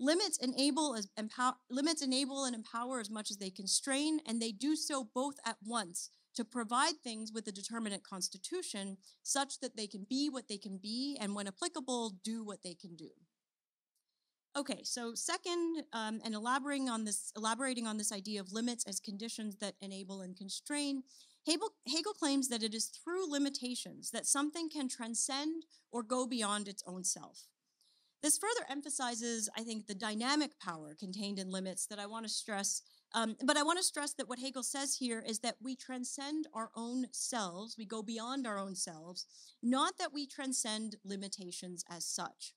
Limits enable, as, empower, limits enable and empower as much as they constrain, and they do so both at once to provide things with a determinate constitution such that they can be what they can be, and when applicable, do what they can do. Okay, so second, um, and elaborating on this, elaborating on this idea of limits as conditions that enable and constrain, Hegel, Hegel claims that it is through limitations that something can transcend or go beyond its own self. This further emphasizes, I think, the dynamic power contained in limits that I want to stress. Um, but I want to stress that what Hegel says here is that we transcend our own selves, we go beyond our own selves, not that we transcend limitations as such.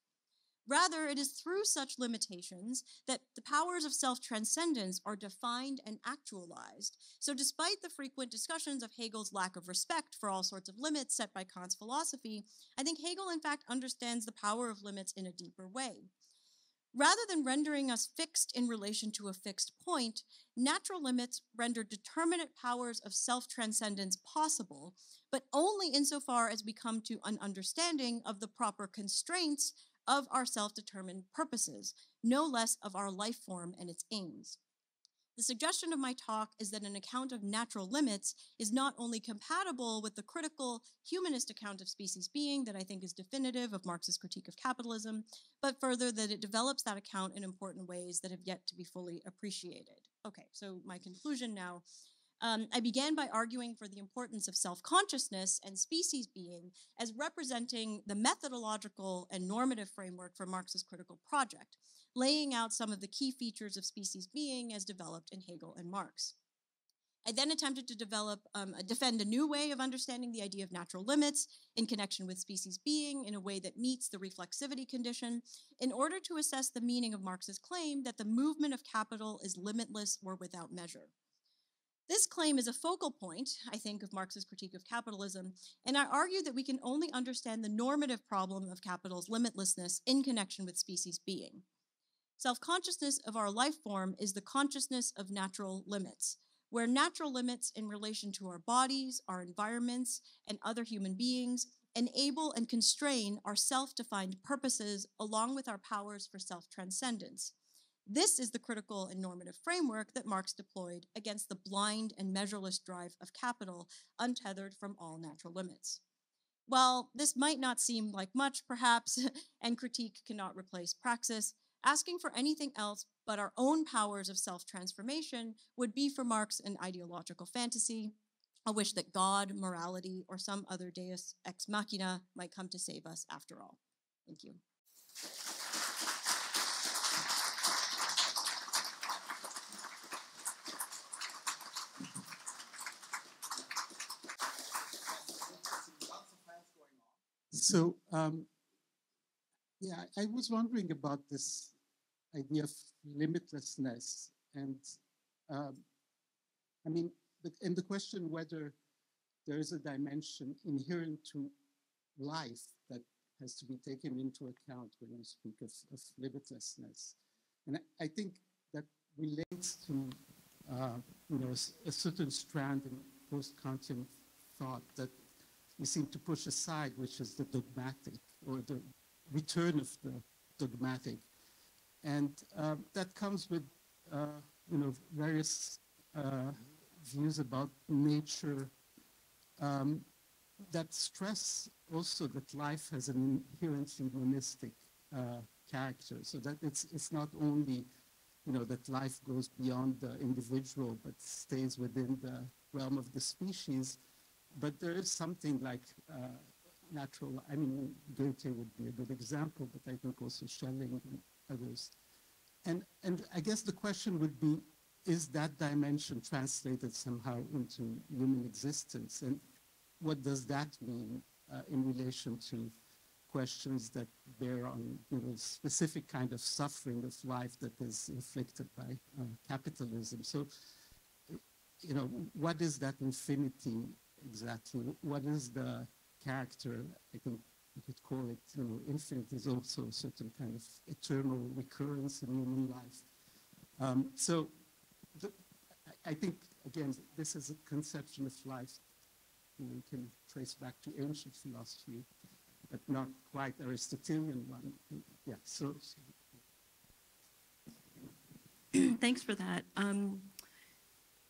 Rather, it is through such limitations that the powers of self transcendence are defined and actualized. So, despite the frequent discussions of Hegel's lack of respect for all sorts of limits set by Kant's philosophy, I think Hegel, in fact, understands the power of limits in a deeper way. Rather than rendering us fixed in relation to a fixed point, natural limits render determinate powers of self transcendence possible, but only insofar as we come to an understanding of the proper constraints of our self-determined purposes, no less of our life form and its aims. The suggestion of my talk is that an account of natural limits is not only compatible with the critical humanist account of species being that I think is definitive of Marx's critique of capitalism, but further that it develops that account in important ways that have yet to be fully appreciated. Okay, so my conclusion now um, I began by arguing for the importance of self consciousness and species being as representing the methodological and normative framework for Marx's critical project, laying out some of the key features of species being as developed in Hegel and Marx. I then attempted to develop, um, defend a new way of understanding the idea of natural limits in connection with species being in a way that meets the reflexivity condition in order to assess the meaning of Marx's claim that the movement of capital is limitless or without measure. This claim is a focal point, I think, of Marx's critique of capitalism, and I argue that we can only understand the normative problem of capital's limitlessness in connection with species being. Self-consciousness of our life form is the consciousness of natural limits, where natural limits in relation to our bodies, our environments, and other human beings enable and constrain our self-defined purposes along with our powers for self-transcendence. This is the critical and normative framework that Marx deployed against the blind and measureless drive of capital, untethered from all natural limits. While this might not seem like much, perhaps, and critique cannot replace praxis, asking for anything else but our own powers of self transformation would be for Marx an ideological fantasy, a wish that God, morality, or some other deus ex machina might come to save us after all. Thank you. So, um, yeah, I was wondering about this idea of limitlessness, and um, I mean, and the question whether there is a dimension inherent to life that has to be taken into account when you speak of, of limitlessness. And I, I, think that relates to, uh, you know, a, a certain strand in post-Kantian thought that we seem to push aside, which is the dogmatic or the return of the dogmatic. And uh, that comes with, uh, you know, various uh, views about nature um, that stress also that life has an inherently monistic uh, character. So that it's, it's not only, you know, that life goes beyond the individual, but stays within the realm of the species, but there is something like uh, natural, I mean, Goethe would be a good example, but I think also Schelling and others. And, and I guess the question would be, is that dimension translated somehow into human existence? And what does that mean uh, in relation to questions that bear on you know, specific kind of suffering of life that is inflicted by uh, capitalism? So, you know, what is that infinity exactly what is the character, I think you could call it, you know, infinite is also a certain kind of eternal recurrence in human life. Um, so the, I think, again, this is a conception of life we can trace back to ancient philosophy, but not quite Aristotelian one. Yeah, so. so Thanks for that. Um,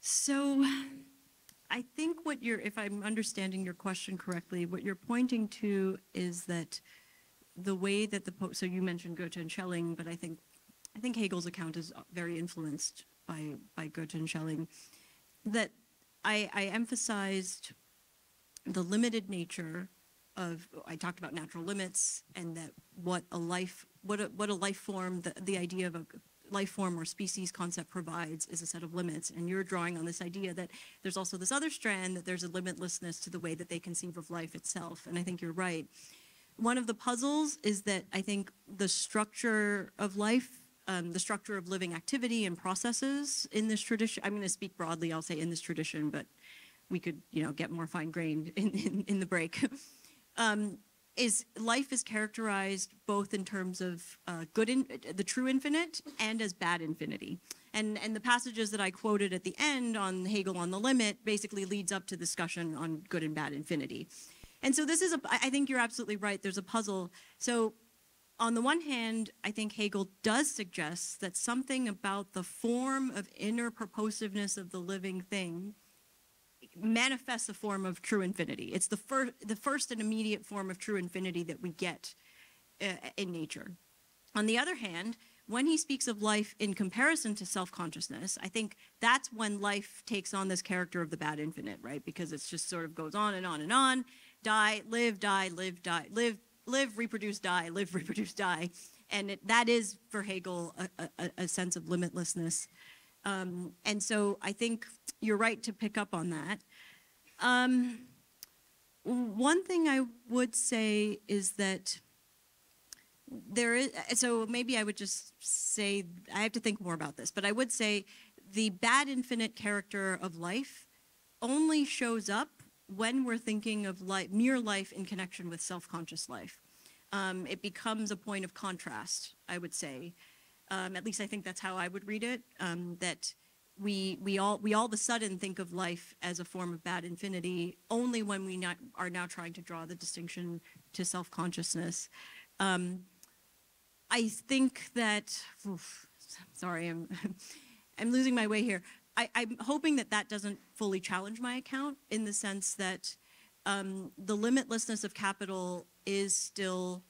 so I think what you're, if I'm understanding your question correctly, what you're pointing to is that the way that the, Pope, so you mentioned Goethe and Schelling, but I think, I think Hegel's account is very influenced by, by Goethe and Schelling, that I, I emphasized the limited nature of, I talked about natural limits and that what a life, what a, what a life form, the, the idea of a life form or species concept provides is a set of limits. And you're drawing on this idea that there's also this other strand that there's a limitlessness to the way that they conceive of life itself. And I think you're right. One of the puzzles is that I think the structure of life, um, the structure of living activity and processes in this tradition, I'm going to speak broadly, I'll say in this tradition, but we could, you know, get more fine grained in, in, in the break. um, is life is characterized both in terms of uh, good, in, the true infinite, and as bad infinity. And, and the passages that I quoted at the end on Hegel on the limit basically leads up to discussion on good and bad infinity. And so this is a, I think you're absolutely right, there's a puzzle. So on the one hand, I think Hegel does suggest that something about the form of inner purposiveness of the living thing manifests a form of true infinity. It's the first, the first and immediate form of true infinity that we get uh, in nature. On the other hand, when he speaks of life in comparison to self-consciousness, I think that's when life takes on this character of the bad infinite, right? Because it just sort of goes on and on and on, die, live, die, live, die, live, live, reproduce, die, live, reproduce, die. And it, that is, for Hegel, a, a, a sense of limitlessness. Um, and so I think you're right to pick up on that. Um, one thing I would say is that there is, so maybe I would just say, I have to think more about this, but I would say the bad infinite character of life only shows up when we're thinking of life, mere life in connection with self-conscious life. Um, it becomes a point of contrast, I would say. Um, at least I think that's how I would read it, um, that we we all we all of a sudden think of life as a form of bad infinity only when we not, are now trying to draw the distinction to self-consciousness. Um, I think that oof, sorry, I'm I'm losing my way here. I, am hoping that that doesn't fully challenge my account in the sense that um, the limitlessness of capital is still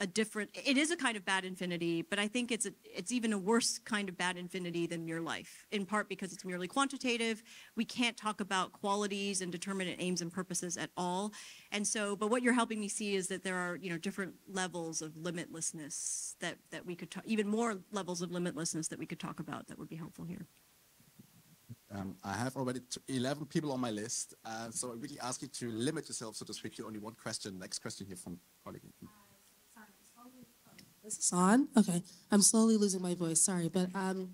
a different it is a kind of bad infinity but i think it's a, it's even a worse kind of bad infinity than mere life in part because it's merely quantitative we can't talk about qualities and determinate aims and purposes at all and so but what you're helping me see is that there are you know different levels of limitlessness that that we could talk even more levels of limitlessness that we could talk about that would be helpful here um, I have already 11 people on my list, uh, so I really ask you to limit yourself, so to speak, to only one question. Next question here from colleague. Is on? Okay, I'm slowly losing my voice. Sorry, but um,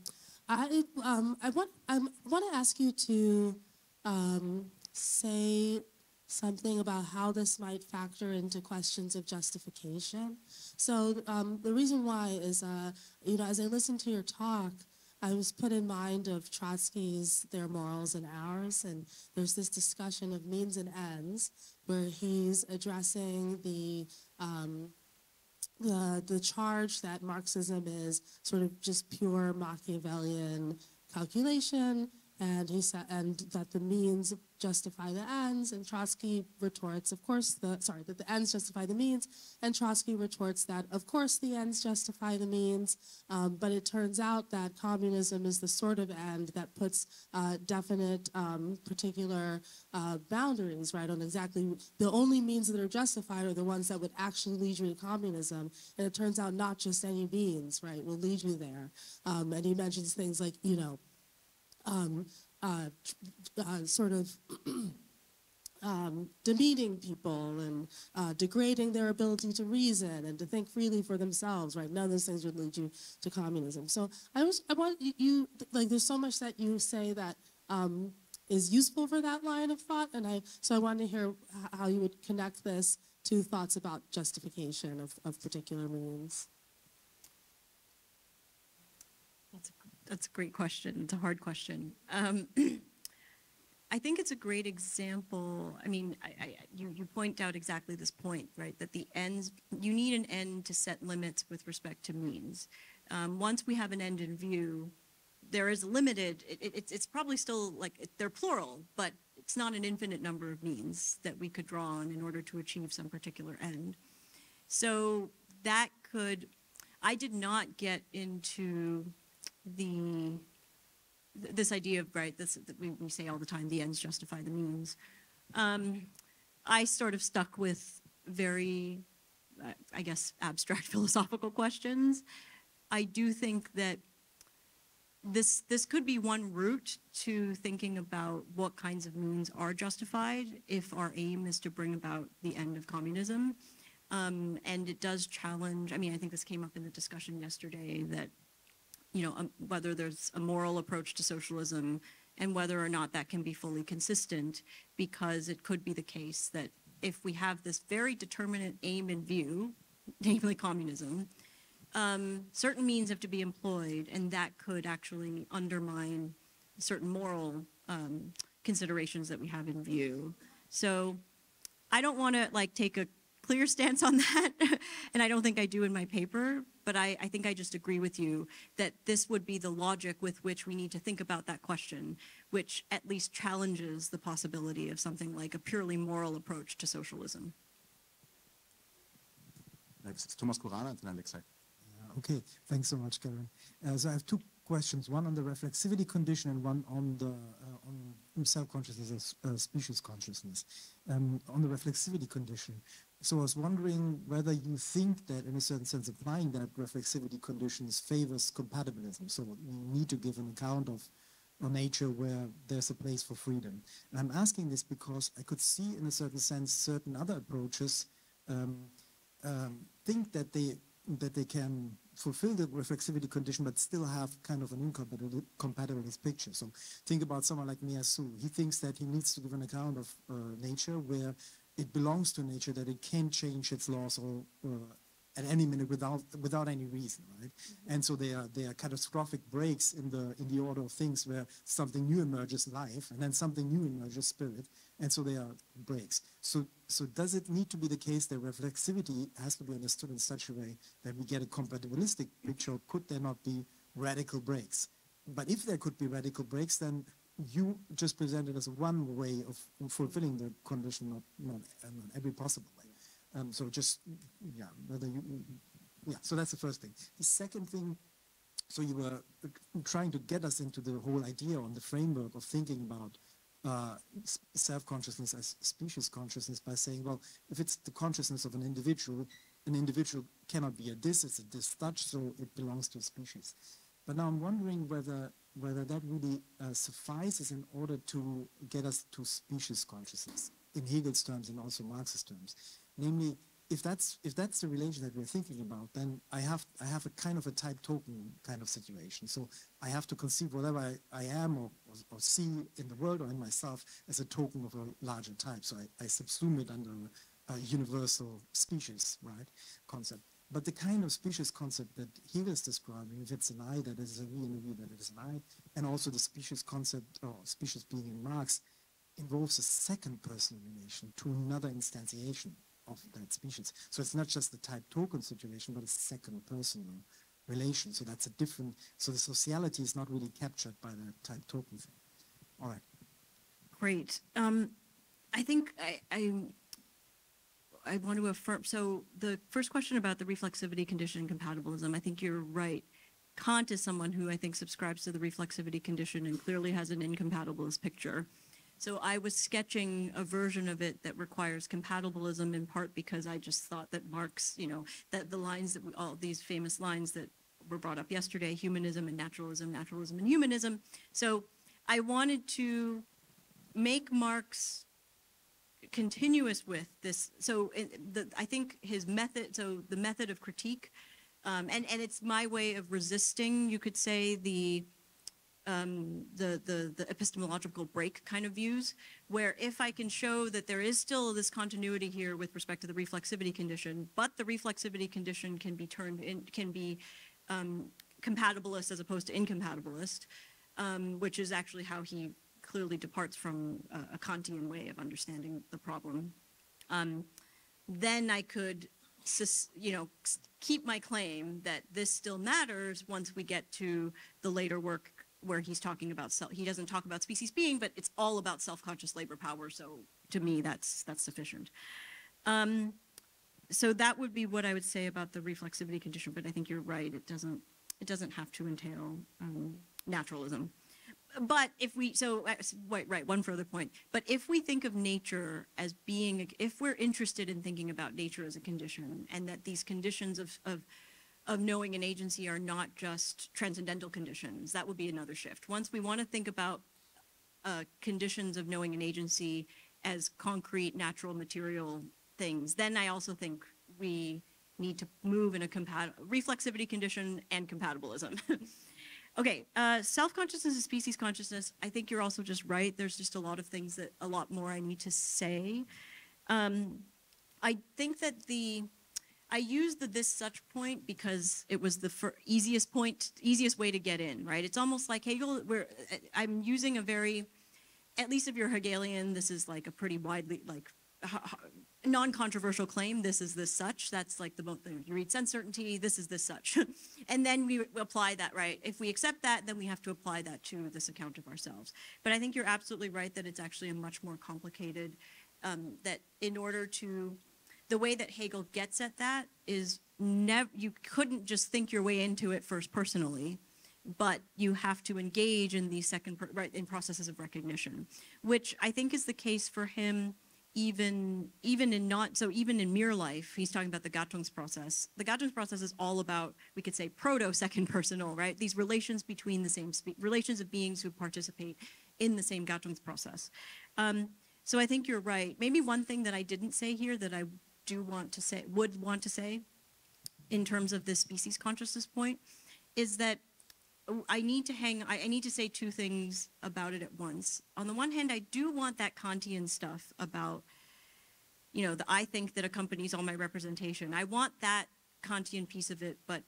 I um, I want I want to ask you to um, say something about how this might factor into questions of justification. So um, the reason why is, uh, you know, as I listened to your talk, I was put in mind of Trotsky's Their Morals and Ours, and there's this discussion of means and ends where he's addressing the um, the, charge that Marxism is sort of just pure Machiavellian calculation and he said, and that the means justify the ends, and Trotsky retorts, of course, the, sorry, that the ends justify the means, and Trotsky retorts that, of course, the ends justify the means, um, but it turns out that communism is the sort of end that puts uh, definite, um, particular uh, boundaries, right, on exactly, the only means that are justified are the ones that would actually lead you to communism, and it turns out not just any means, right, will lead you there. Um, and he mentions things like, you know, um, uh, uh, sort of um, demeaning people and uh, degrading their ability to reason and to think freely for themselves, right? None of those things would lead you to communism. So I was, I want you, like, there's so much that you say that um, is useful for that line of thought, and I, so I wanted to hear how you would connect this to thoughts about justification of, of particular means. That's a great question. It's a hard question. Um, I think it's a great example. I mean, I, I, you, you point out exactly this point, right? That the ends, you need an end to set limits with respect to means. Um, once we have an end in view, there is limited, it, it, it's, it's probably still like, it- they're plural, but it's not an infinite number of means that we could draw on in order to achieve some particular end. So that could, I did not get into the, th- this idea of, right, this, that we, we say all the time, the ends justify the means. Um, I sort of stuck with very, uh, I guess, abstract philosophical questions. I do think that this this could be one route to thinking about what kinds of means are justified if our aim is to bring about the end of communism. Um, and it does challenge. I mean, I think this came up in the discussion yesterday that you know um, whether there's a moral approach to socialism and whether or not that can be fully consistent, because it could be the case that if we have this very determinate aim in view, namely communism, um, certain means have to be employed, and that could actually undermine certain moral um, considerations that we have in view. So I don't want to like take a clear stance on that, and I don't think I do in my paper, but I, I think I just agree with you that this would be the logic with which we need to think about that question, which at least challenges the possibility of something like a purely moral approach to socialism. Next is Thomas Khurana and then Alexei. Okay, thanks so much, Karen. Uh, so I have two questions: one on the reflexivity condition and one on the uh, on self-consciousness as uh, species consciousness. Um, on the reflexivity condition, so I was wondering whether you think that, in a certain sense, applying that reflexivity conditions favors compatibilism. So we need to give an account of a nature where there's a place for freedom. And I'm asking this because I could see, in a certain sense, certain other approaches um, um, think that they that they can fulfill the reflexivity condition but still have kind of an incompatibility compatibilist picture. So think about someone like Meillassoux. He thinks that he needs to give an account of uh, nature where it belongs to nature, that it can change its laws or uh, at any minute without without any reason, right? And so there are there are catastrophic breaks in the in the order of things where something new emerges life, and then something new emerges spirit, and so there are breaks. So so does it need to be the case that reflexivity has to be understood in such a way that we get a compatibilistic picture? Could there not be radical breaks? But if there could be radical breaks, then you just presented as one way of fulfilling the condition, not not, not every possible way. Um, so just yeah, whether you yeah. So that's the first thing. The second thing. So you were uh, trying to get us into the whole idea on the framework of thinking about uh, self-consciousness as species consciousness by saying, well, if it's the consciousness of an individual, an individual cannot be a this, it's a this such, so it belongs to a species. But now I'm wondering whether whether that really uh, suffices in order to get us to species consciousness in Hegel's terms and also Marx's terms. Namely, if that's if that's the relation that we're thinking about, then I have I have a kind of a type token kind of situation. So I have to conceive whatever I, I am or, or, or see in the world or in myself as a token of a larger type. So I, I subsume it under a universal species, right, concept. But the kind of species concept that he was describing, if it's an I that is a we and a we that is an I, and also the species concept or species being in Marx, involves a second person relation to another instantiation of that species. So it's not just the type token situation, but a second personal relation. So that's a different, so the sociality is not really captured by the type token thing. All right. Great. Um, I think I, I, I want to affirm, so the first question about the reflexivity condition and compatibilism, I think you're right. Kant is someone who I think subscribes to the reflexivity condition and clearly has an incompatibilist picture. So I was sketching a version of it that requires compatibilism in part because I just thought that Marx, you know, that the lines that we, all these famous lines that were brought up yesterday, humanism and naturalism, naturalism and humanism. So I wanted to make Marx continuous with this. So it, the, I think his method, so the method of critique, um, and, and it's my way of resisting, you could say, the um, the, the, the epistemological break kind of views, where if I can show that there is still this continuity here with respect to the reflexivity condition, but the reflexivity condition can be turned in, can be um, compatibilist as opposed to incompatibilist, um, which is actually how he clearly departs from a, a Kantian way of understanding the problem. Um, then I could, you know, keep my claim that this still matters once we get to the later work where he's talking about self. He doesn't talk about species being, but it's all about self-conscious labor power. So to me, that's that's sufficient. Um, so that would be what I would say about the reflexivity condition. But I think you're right. It doesn't it doesn't have to entail um, naturalism but if we so uh, right, right one further point. But if we think of nature as being if we're interested in thinking about nature as a condition and that these conditions of of of knowing an agency are not just transcendental conditions that would be another shift. Once we want to think about uh, conditions of knowing an agency as concrete natural material things then i also think we need to move in a compat- reflexivity condition and compatibilism Okay, uh, self-consciousness and species consciousness. I think you're also just right. There's just a lot of things that a lot more I need to say. Um, I think that the I used the this such point because it was the easiest point, easiest way to get in. Right? It's almost like Hegel. Where uh, I'm using a very, at least if you're Hegelian, this is like a pretty widely like non-controversial claim. This is this such. That's like the. You read sense certainty. This is this such, and then we apply that. Right. If we accept that, then we have to apply that to this account of ourselves. But I think you're absolutely right that it's actually a much more complicated. Um, that in order to, the way that Hegel gets at that is never. You couldn't just think your way into it first personally but you have to engage in these second right in processes of recognition which i think is the case for him even even in not so even in mere life he's talking about the Gattungs process. The Gattungs process is all about we could say proto second personal right? These relations between the same relations of beings who participate in the same Gattungs process. Um, so i think you're right. Maybe one thing that i didn't say here that i do want to say would want to say in terms of this species consciousness point is that I need to hang, I, I need to say two things about it at once. On the one hand, I do want that Kantian stuff about, you know, the I think that accompanies all my representation. I want that Kantian piece of it, but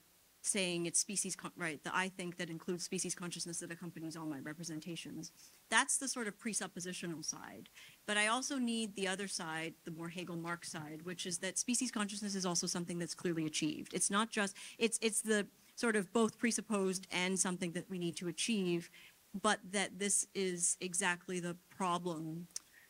saying it's species, right, the I think that includes species consciousness that accompanies all my representations. That's the sort of presuppositional side. But I also need the other side, the more Hegel Marx side, which is that species consciousness is also something that's clearly achieved. It's not just, it's, it's the, sort of both presupposed and something that we need to achieve, but that this is exactly the problem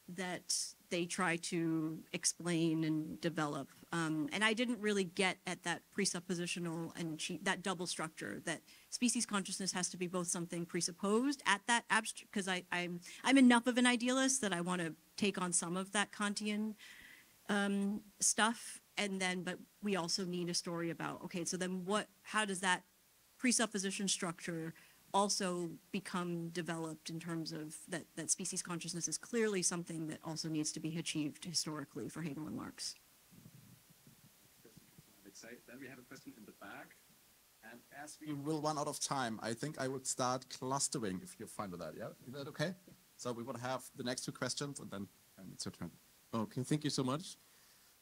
that they try to explain and develop. Um, and I didn't really get at that presuppositional and that double structure that species consciousness has to be both something presupposed at that abstract because I'm I'm enough of an idealist that I want to take on some of that Kantian um, stuff and then but we also need a story about okay so then what how does that presupposition structure also become developed in terms of that that species consciousness is clearly something that also needs to be achieved historically for Hegel and Marx. Alexei. Then we have a question in the back. And as we will run out of time, I think I would start clustering if you're fine with that. Yeah, is that okay? So we will have the next two questions and then it's your turn. Okay, thank you so much.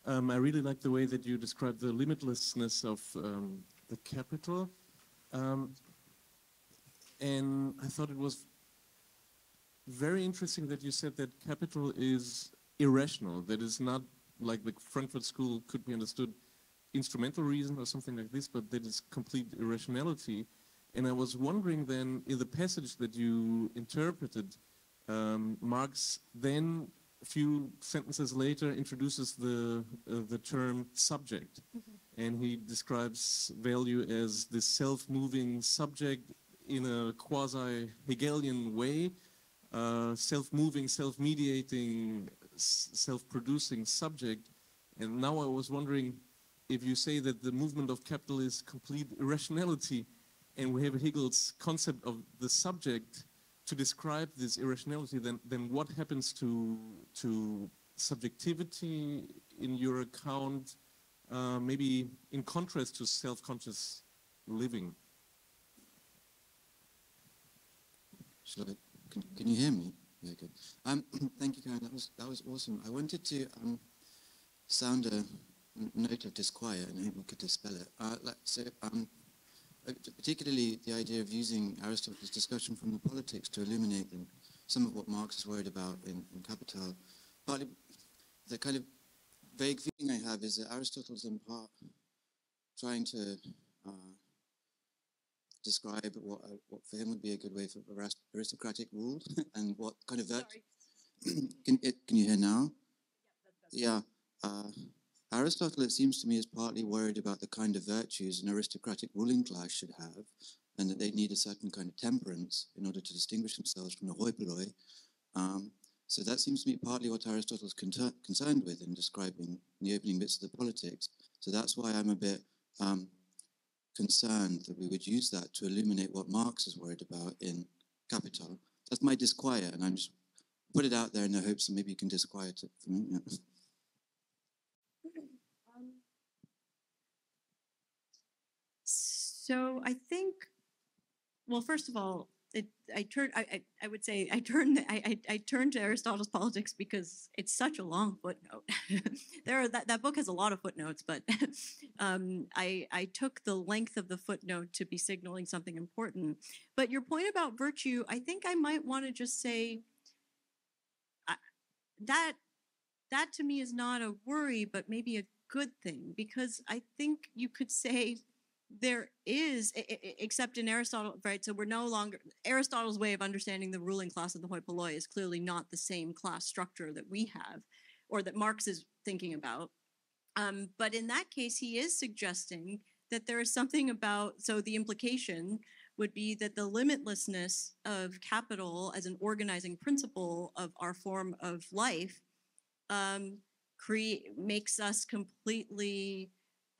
Um, I really like the way that you described the limitlessness of um, the capital. Um, and I thought it was very interesting that you said that capital is irrational, that is not like the Frankfurt School could be understood instrumental reason or something like this, but that is complete irrationality. And I was wondering then, in the passage that you interpreted, um, Marx then a few sentences later introduces the uh, the term subject, and he describes value as this self-moving subject in a quasi-Hegelian way, uh, self-moving, self-mediating, self-producing subject. And now I was wondering if you say that the movement of capital is complete irrationality, and we have Hegel's concept of the subject to describe this irrationality, then, then what happens to, to subjectivity in your account, uh, maybe in contrast to self-conscious living? Shall I, can, can you hear me? Yeah, good. Um, thank you, Karen. That was that was awesome. I wanted to um, sound a note of disquiet, and we could dispel it. Uh, like, so, um, particularly the idea of using Aristotle's discussion from the politics to illuminate the some of what Marx is worried about in, in Capital. Partly, the kind of vague feeling I have is that Aristotle's in part trying to uh, describe what, uh, what for him would be a good way for aristocratic rule and what kind of that. can, it, can you hear now? Yeah. Uh, Aristotle, it seems to me, is partly worried about the kind of virtues an aristocratic ruling class should have, and that they need a certain kind of temperance in order to distinguish themselves from the hoi polloi. Um, so that seems to me partly what Aristotle is concerned with in describing the opening bits of the politics. So that's why I'm a bit um, concerned that we would use that to illuminate what Marx is worried about in Capital. That's my disquiet, and I'm just put it out there in the hopes that maybe you can disquiet it me. Yeah. Um, so I think, well, first of all, it, I turned. I, I, I would say I turned. I, I, I turned to Aristotle's Politics because it's such a long footnote. there are that, that book has a lot of footnotes, but um, I I took the length of the footnote to be signaling something important. But your point about virtue, I think I might want to just say that that to me is not a worry, but maybe a good thing because I think you could say there is, except in Aristotle, right? So we're no longer, Aristotle's way of understanding the ruling class of the hoi polloi is clearly not the same class structure that we have or that Marx is thinking about. Um, but in that case, he is suggesting that there is something about, so the implication would be that the limitlessness of capital as an organizing principle of our form of life um, makes us completely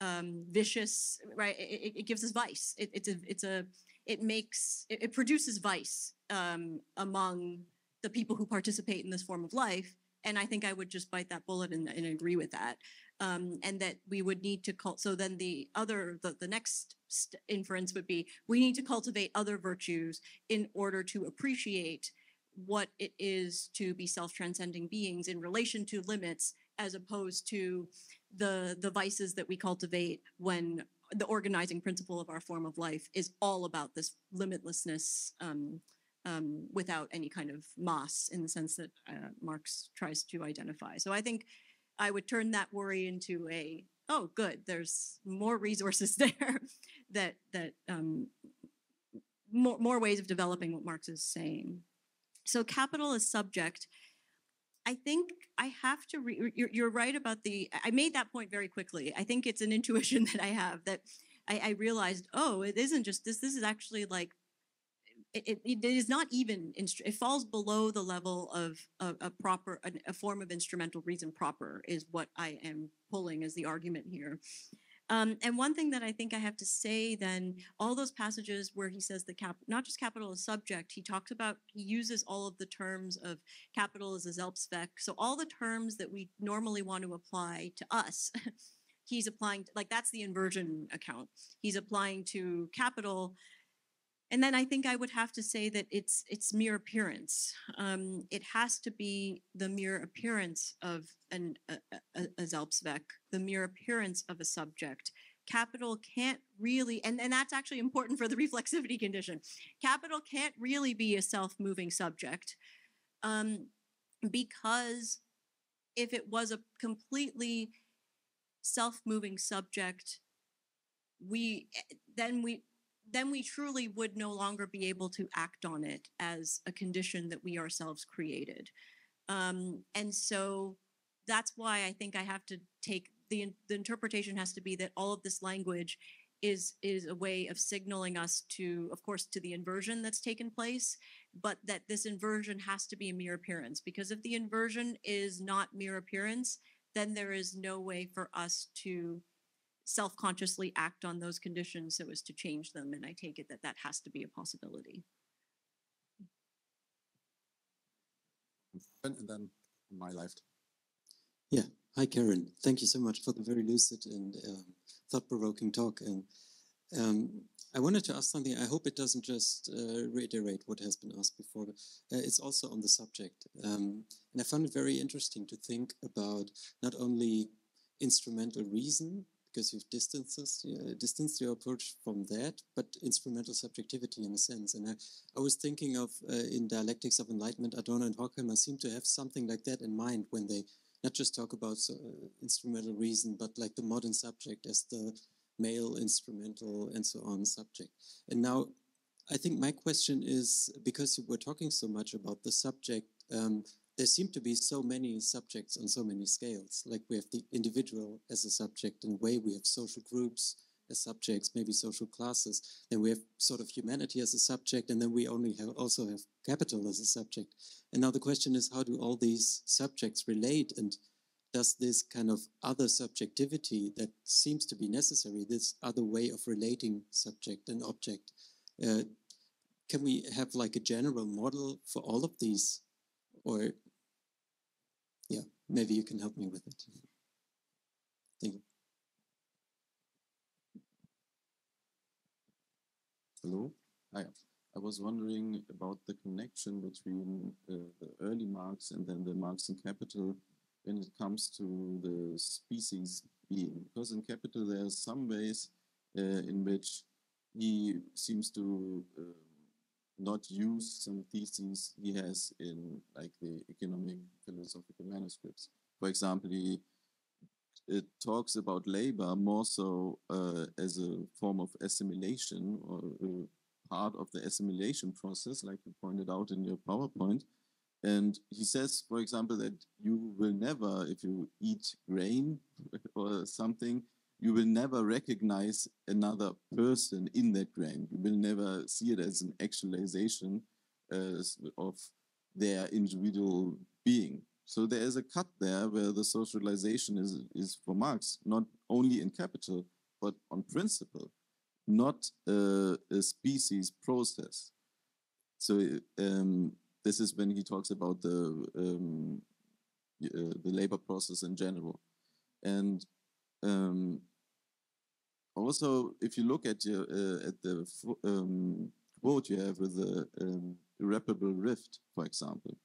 um, vicious, right? It, it, gives us vice. It, it's a, it's a, it makes, it, it produces vice um, among the people who participate in this form of life. And I think I would just bite that bullet and, and agree with that. Um, and that we would need to cult. So then the other, the, the next inference would be we need to cultivate other virtues in order to appreciate what it is to be self-transcending beings in relation to limits as opposed to the the vices that we cultivate when the organizing principle of our form of life is all about this limitlessness um, um, without any kind of Maß in the sense that uh, Marx tries to identify. So I think I would turn that worry into a oh good there's more resources there that that um, more, more ways of developing what Marx is saying. So capital is subject I think I have to. Re- you're, you're, right about the. I made that point very quickly. I think it's an intuition that I have that I, I realized. Oh, it isn't just this. This is actually like. It, it, it is not even. It falls below the level of a, a proper a, a form of instrumental reason proper is what I am pulling as the argument here. Um, and one thing that I think I have to say then, all those passages where he says the cap, not just capital is subject, he talks about, he uses all of the terms of capital as a Selbstzweck. So all the terms that we normally want to apply to us, he's applying, like that's the inversion account. He's applying to capital and then I think I would have to say that it's it's mere appearance. Um, it has to be the mere appearance of an, a, a, a Selbstzweck, the mere appearance of a subject. Capital can't really, and, and that's actually important for the reflexivity condition. Capital can't really be a self-moving subject um, because if it was a completely self-moving subject, we then we then we truly would no longer be able to act on it as a condition that we ourselves created. Um, and so that's why I think I have to take the, the interpretation has to be that all of this language is is a way of signaling us to, of course, to the inversion that's taken place, but that this inversion has to be a mere appearance. Because if the inversion is not mere appearance, then there is no way for us to self-consciously act on those conditions so as to change them and i take it that that has to be a possibility and then my left yeah hi karen thank you so much for the very lucid and um, thought-provoking talk and um, I wanted to ask something. I hope it doesn't just uh, reiterate what has been asked before. But, uh, it's also on the subject. Um, and I found it very interesting to think about not only instrumental reason because you've distanced, uh, distanced your approach from that, but instrumental subjectivity in a sense. And I, I was thinking of uh, in Dialectics of Enlightenment, Adorno and Horkheimer seem to have something like that in mind when they not just talk about uh, instrumental reason, but like the modern subject as the male instrumental and so on subject. And now I think my question is because you were talking so much about the subject, um, there seem to be so many subjects on so many scales. Like we have the individual as a subject, in a way we have social groups as subjects, maybe social classes. Then we have sort of humanity as a subject, and then we only have also have capital as a subject. And now the question is, how do all these subjects relate? And does this kind of other subjectivity that seems to be necessary, this other way of relating subject and object, uh, can we have like a general model for all of these? Or, maybe you can help me with it. Thank you. Hello. Hi. I was wondering about the connection between uh, the early Marx and then the Marx in Capital when it comes to the species being. Because in Capital, there are some ways uh, in which he seems to uh, not use some theses he has in like the economic philosophical manuscripts. For example, he it talks about labor more so uh, as a form of assimilation or part of the assimilation process, like you pointed out in your PowerPoint. And he says, for example, that you will never, if you eat grain or something, you will never recognize another person in that grain. You will never see it as an actualization uh, of their individual being. So there is a cut there where the socialization is, is for Marx, not only in capital, but on principle, not a species process. So um, this is when he talks about the um, uh, the labor process in general, and um, also, if you look at your uh, at the um, quote you have with the um, irreparable rift, for example,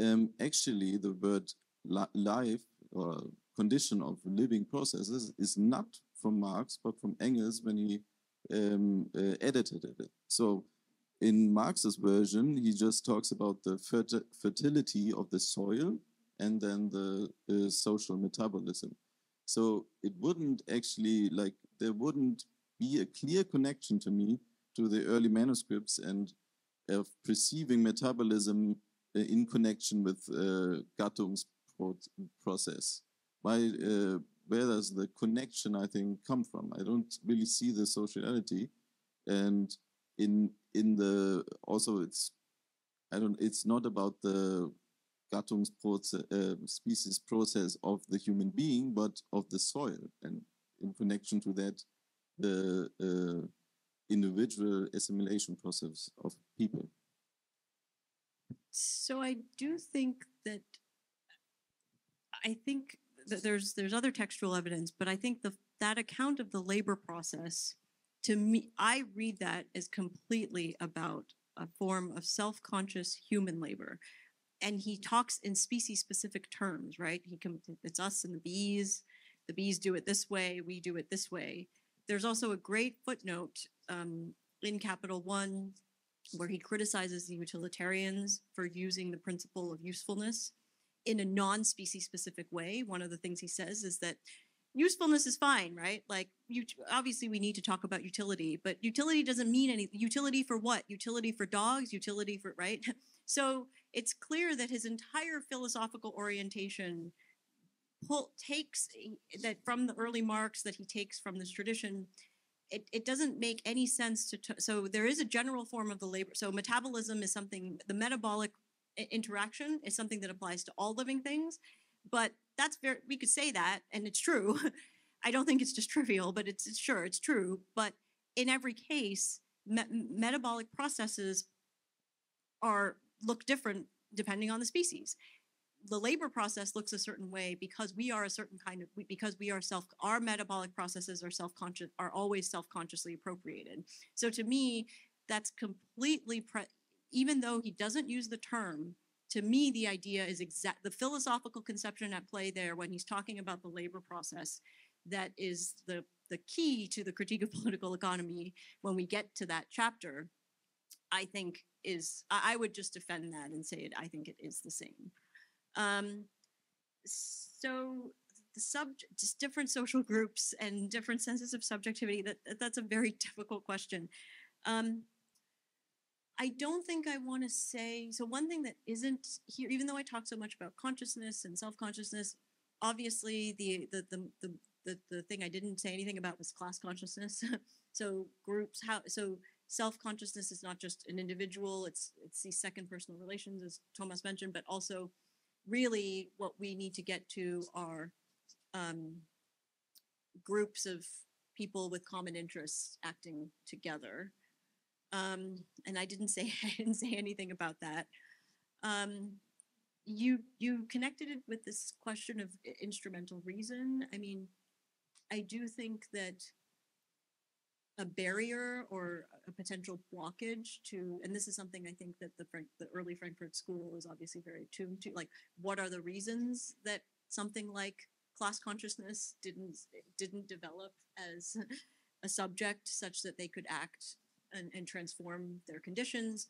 um, actually the word li life or condition of living processes is not from Marx but from Engels when he um, uh, edited it. So in Marx's version, he just talks about the fertility of the soil and then the uh, social metabolism. So it wouldn't actually like there wouldn't be a clear connection to me to the early manuscripts and of perceiving metabolism uh, in connection with uh, process. Why, uh, where does the connection, I think, come from? I don't really see the sociality. And in in the also it's I don't it's not about the Gattungsprozess, uh, species process of the human being, but of the soil. And in connection to that, the uh, individual assimilation process of people. So I do think that I think that there's there's other textual evidence, but I think the that account of the labor process to me I read that as completely about a form of self-conscious human labor and he talks in species specific terms, right? He com- it's us and the bees. The bees do it this way. We do it this way. There's also a great footnote um, in Capital One where he criticizes the utilitarians for using the principle of usefulness in a non-species specific way. One of the things he says is that usefulness is fine, right? Like you obviously we need to talk about utility, but utility doesn't mean any utility for what? Utility for dogs, utility for right? so it's clear that his entire philosophical orientation pull, takes that from the early Marx that he takes from this tradition. It, it doesn't make any sense to, t- so there is a general form of the labor. So metabolism is something, the metabolic interaction is something that applies to all living things. But that's very, we could say that, and it's true. I don't think it's just trivial, but it's, it's sure, it's true. But in every case, me- metabolic processes are look different depending on the species. The labor process looks a certain way because we are a certain kind of because we are self our metabolic processes are self-conscious are always self-consciously appropriated. So to me, that's completely pre- even though he doesn't use the term, to me the idea is exact the philosophical conception at play there when he's talking about the labor process that is the the key to the critique of political economy when we get to that chapter, I think is I would just defend that and say it. I think it is the same. Um, so the subject, just different social groups and different senses of subjectivity. That that's a very difficult question. Um, I don't think I want to say so. One thing that isn't here, even though I talk so much about consciousness and self consciousness, obviously the the the the the, the thing I didn't say anything about was class consciousness. so groups, how so self consciousness is not just an individual; it's it's these second personal relations, as Thomas mentioned, but also really what we need to get to are um, groups of people with common interests acting together. Um, and I didn't say I didn't say anything about that. Um, you you connected it with this question of instrumental reason. I mean, I do think that a barrier or a potential blockage to, and this is something I think that the Frank, the early Frankfurt School is obviously very tuned to. Like, what are the reasons that something like class consciousness didn't didn't develop as a subject such that they could act and, and transform their conditions.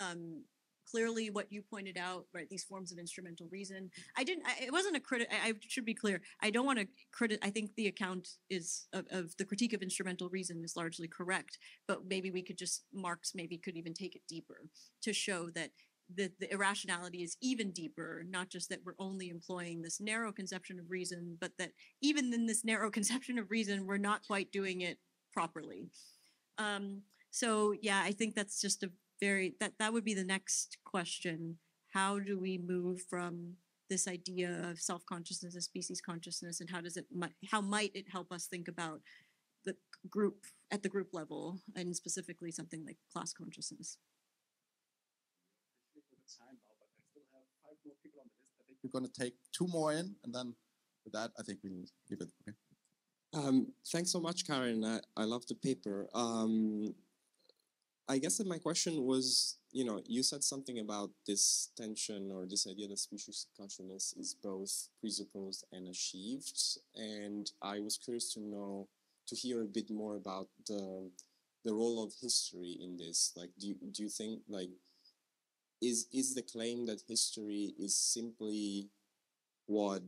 Um, clearly, what you pointed out, right? These forms of instrumental reason. I didn't. I, it wasn't a critic. I, I, should be clear. I don't want to credit. I think the account is of, of the critique of instrumental reason is largely correct. But maybe we could just Marx maybe could even take it deeper to show that the, the irrationality is even deeper, not just that we're only employing this narrow conception of reason, but that even in this narrow conception of reason, we're not quite doing it properly. Um, so yeah, I think that's just a very that that would be the next question. How do we move from this idea of self-consciousness as species consciousness, and how does it how might it help us think about the group at the group level, and specifically something like class consciousness? we're going to take two more in, and then with that, I think we'll leave it. Okay. Um, thanks so much, Karen. I, I love the paper. Um, I guess that my question was, you know, you said something about this tension or this idea that species consciousness is both presupposed and achieved, and I was curious to know, to hear a bit more about the the role of history in this. Like, do you, do you think like is is the claim that history is simply what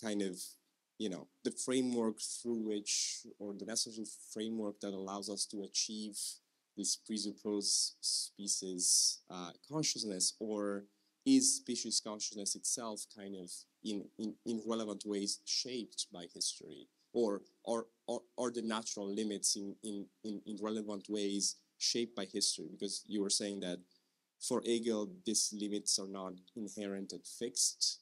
kind of you know the framework through which or the necessary framework that allows us to achieve this presupposed species uh, consciousness or is species consciousness itself kind of in, in, in relevant ways shaped by history or or or, or the natural limits in, in, in, in relevant ways shaped by history because you were saying that for Hegel, these limits are not inherent and fixed.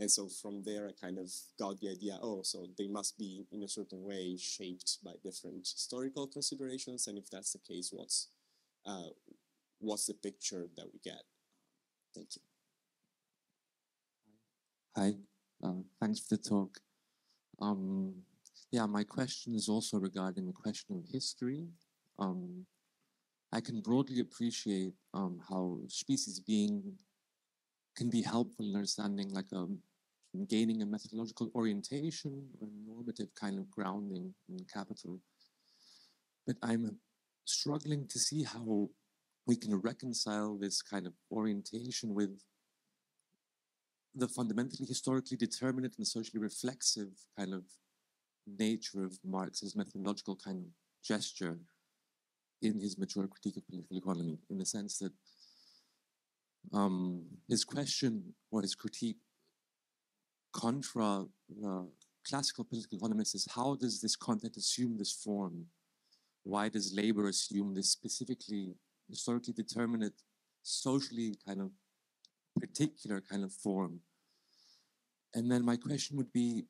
And so from there, I kind of got the idea, oh, so they must be in a certain way shaped by different historical considerations. And if that's the case, what's, uh, what's the picture that we get? Thank you. Hi, uh, thanks for the talk. Um, yeah, my question is also regarding the question of history. Um, I can broadly appreciate um, how species being can be helpful in understanding like a um, gaining a methodological orientation or normative kind of grounding in capital. But I'm struggling to see how we can reconcile this kind of orientation with the fundamentally historically determinate and socially reflexive kind of nature of Marx's methodological kind of gesture in his mature critique of political economy, in the sense that um, his question or his critique contra uh, classical political economists is how does this content assume this form? Why does labor assume this specifically historically determinate, socially kind of particular kind of form? And then my question would be,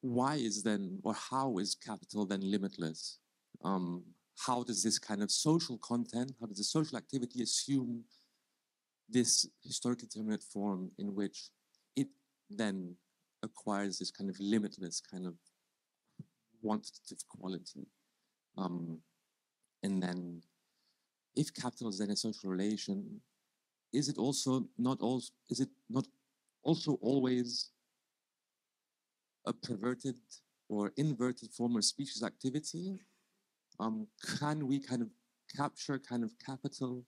why is then, or how is capital then limitless? Um, how does this kind of social content, how does the social activity assume this historically determinate form in which then acquires this kind of limitless kind of quantitative quality. Um, and then if capital is then a social relation, is it also not also is it not also always a perverted or inverted form of species activity? Um, can we kind of capture kind of capital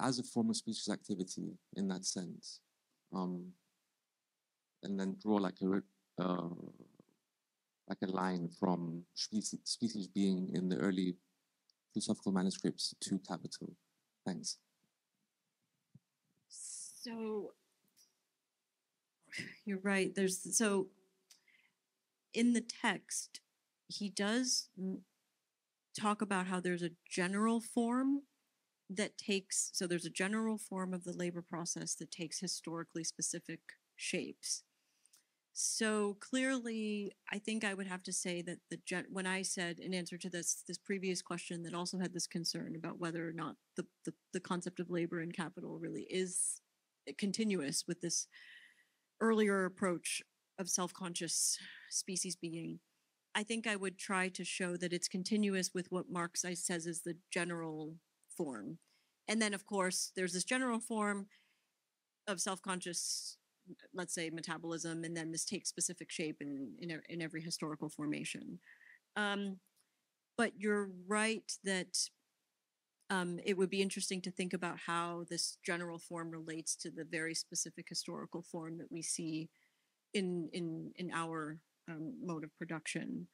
as a form of species activity in that sense? Um, and then draw like a uh, like a line from species, species being in the early philosophical manuscripts to capital. Thanks. So you're right. There's so in the text, he does talk about how there's a general form that takes so there's a general form of the labor process that takes historically specific shapes. So clearly, I think I would have to say that the when I said in answer to this this previous question that also had this concern about whether or not the, the, the concept of labor and capital really is continuous with this earlier approach of self-conscious species being, I think I would try to show that it's continuous with what Marx I says is the general form. And then, of course, there's this general form of self-conscious, let's say, metabolism, and then this takes specific shape in, in, in every historical formation. Um, but you're right that um, it would be interesting to think about how this general form relates to the very specific historical form that we see in in in our um, mode of production.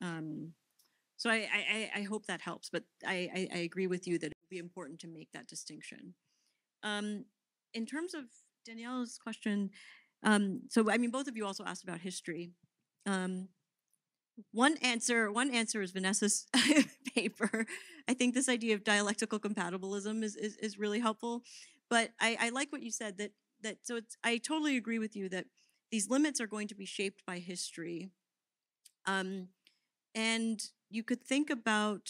Um, so I, I, I hope that helps, but I, I, I, agree with you that it would be important to make that distinction. Um, in terms of Danielle's question, um, so I mean, both of you also asked about history. Um, one answer, one answer is Vanessa's paper. I think this idea of dialectical compatibilism is is, is really helpful. But I, I like what you said that that so it's I totally agree with you that these limits are going to be shaped by history. Um, and you could think about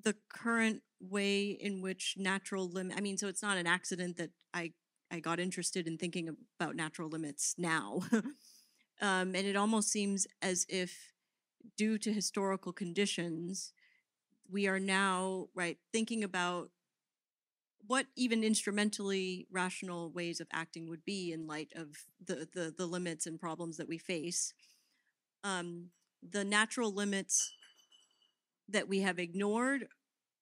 the current way in which natural limit I mean, so it's not an accident that I I got interested in thinking about natural limits now. um, and it almost seems as if due to historical conditions, we are now right thinking about what even instrumentally rational ways of acting would be in light of the the, the limits and problems that we face. Um, the natural limits that we have ignored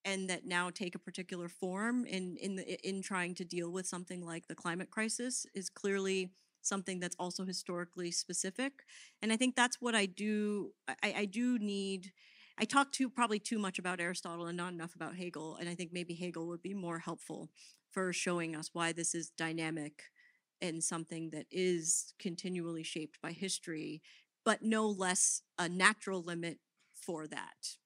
and that now take a particular form in in the, in trying to deal with something like the climate crisis is clearly something that's also historically specific and i think that's what i do i, I do need I talk too probably too much about Aristotle and not enough about Hegel, and I think maybe Hegel would be more helpful for showing us why this is dynamic and something that is continually shaped by history, but no less a natural limit for that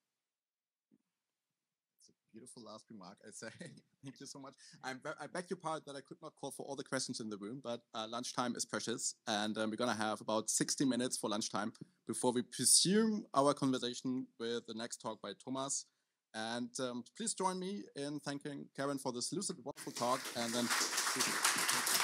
beautiful last remark, I say. Thank you so much. I'm I beg your pardon that I could not call for all the questions in the room, but uh, lunchtime is precious, and um, we're going to have about 60 minutes for lunchtime before we pursue our conversation with the next talk by Thomas. And um, please join me in thanking Karen for this lucid, wonderful talk, and then.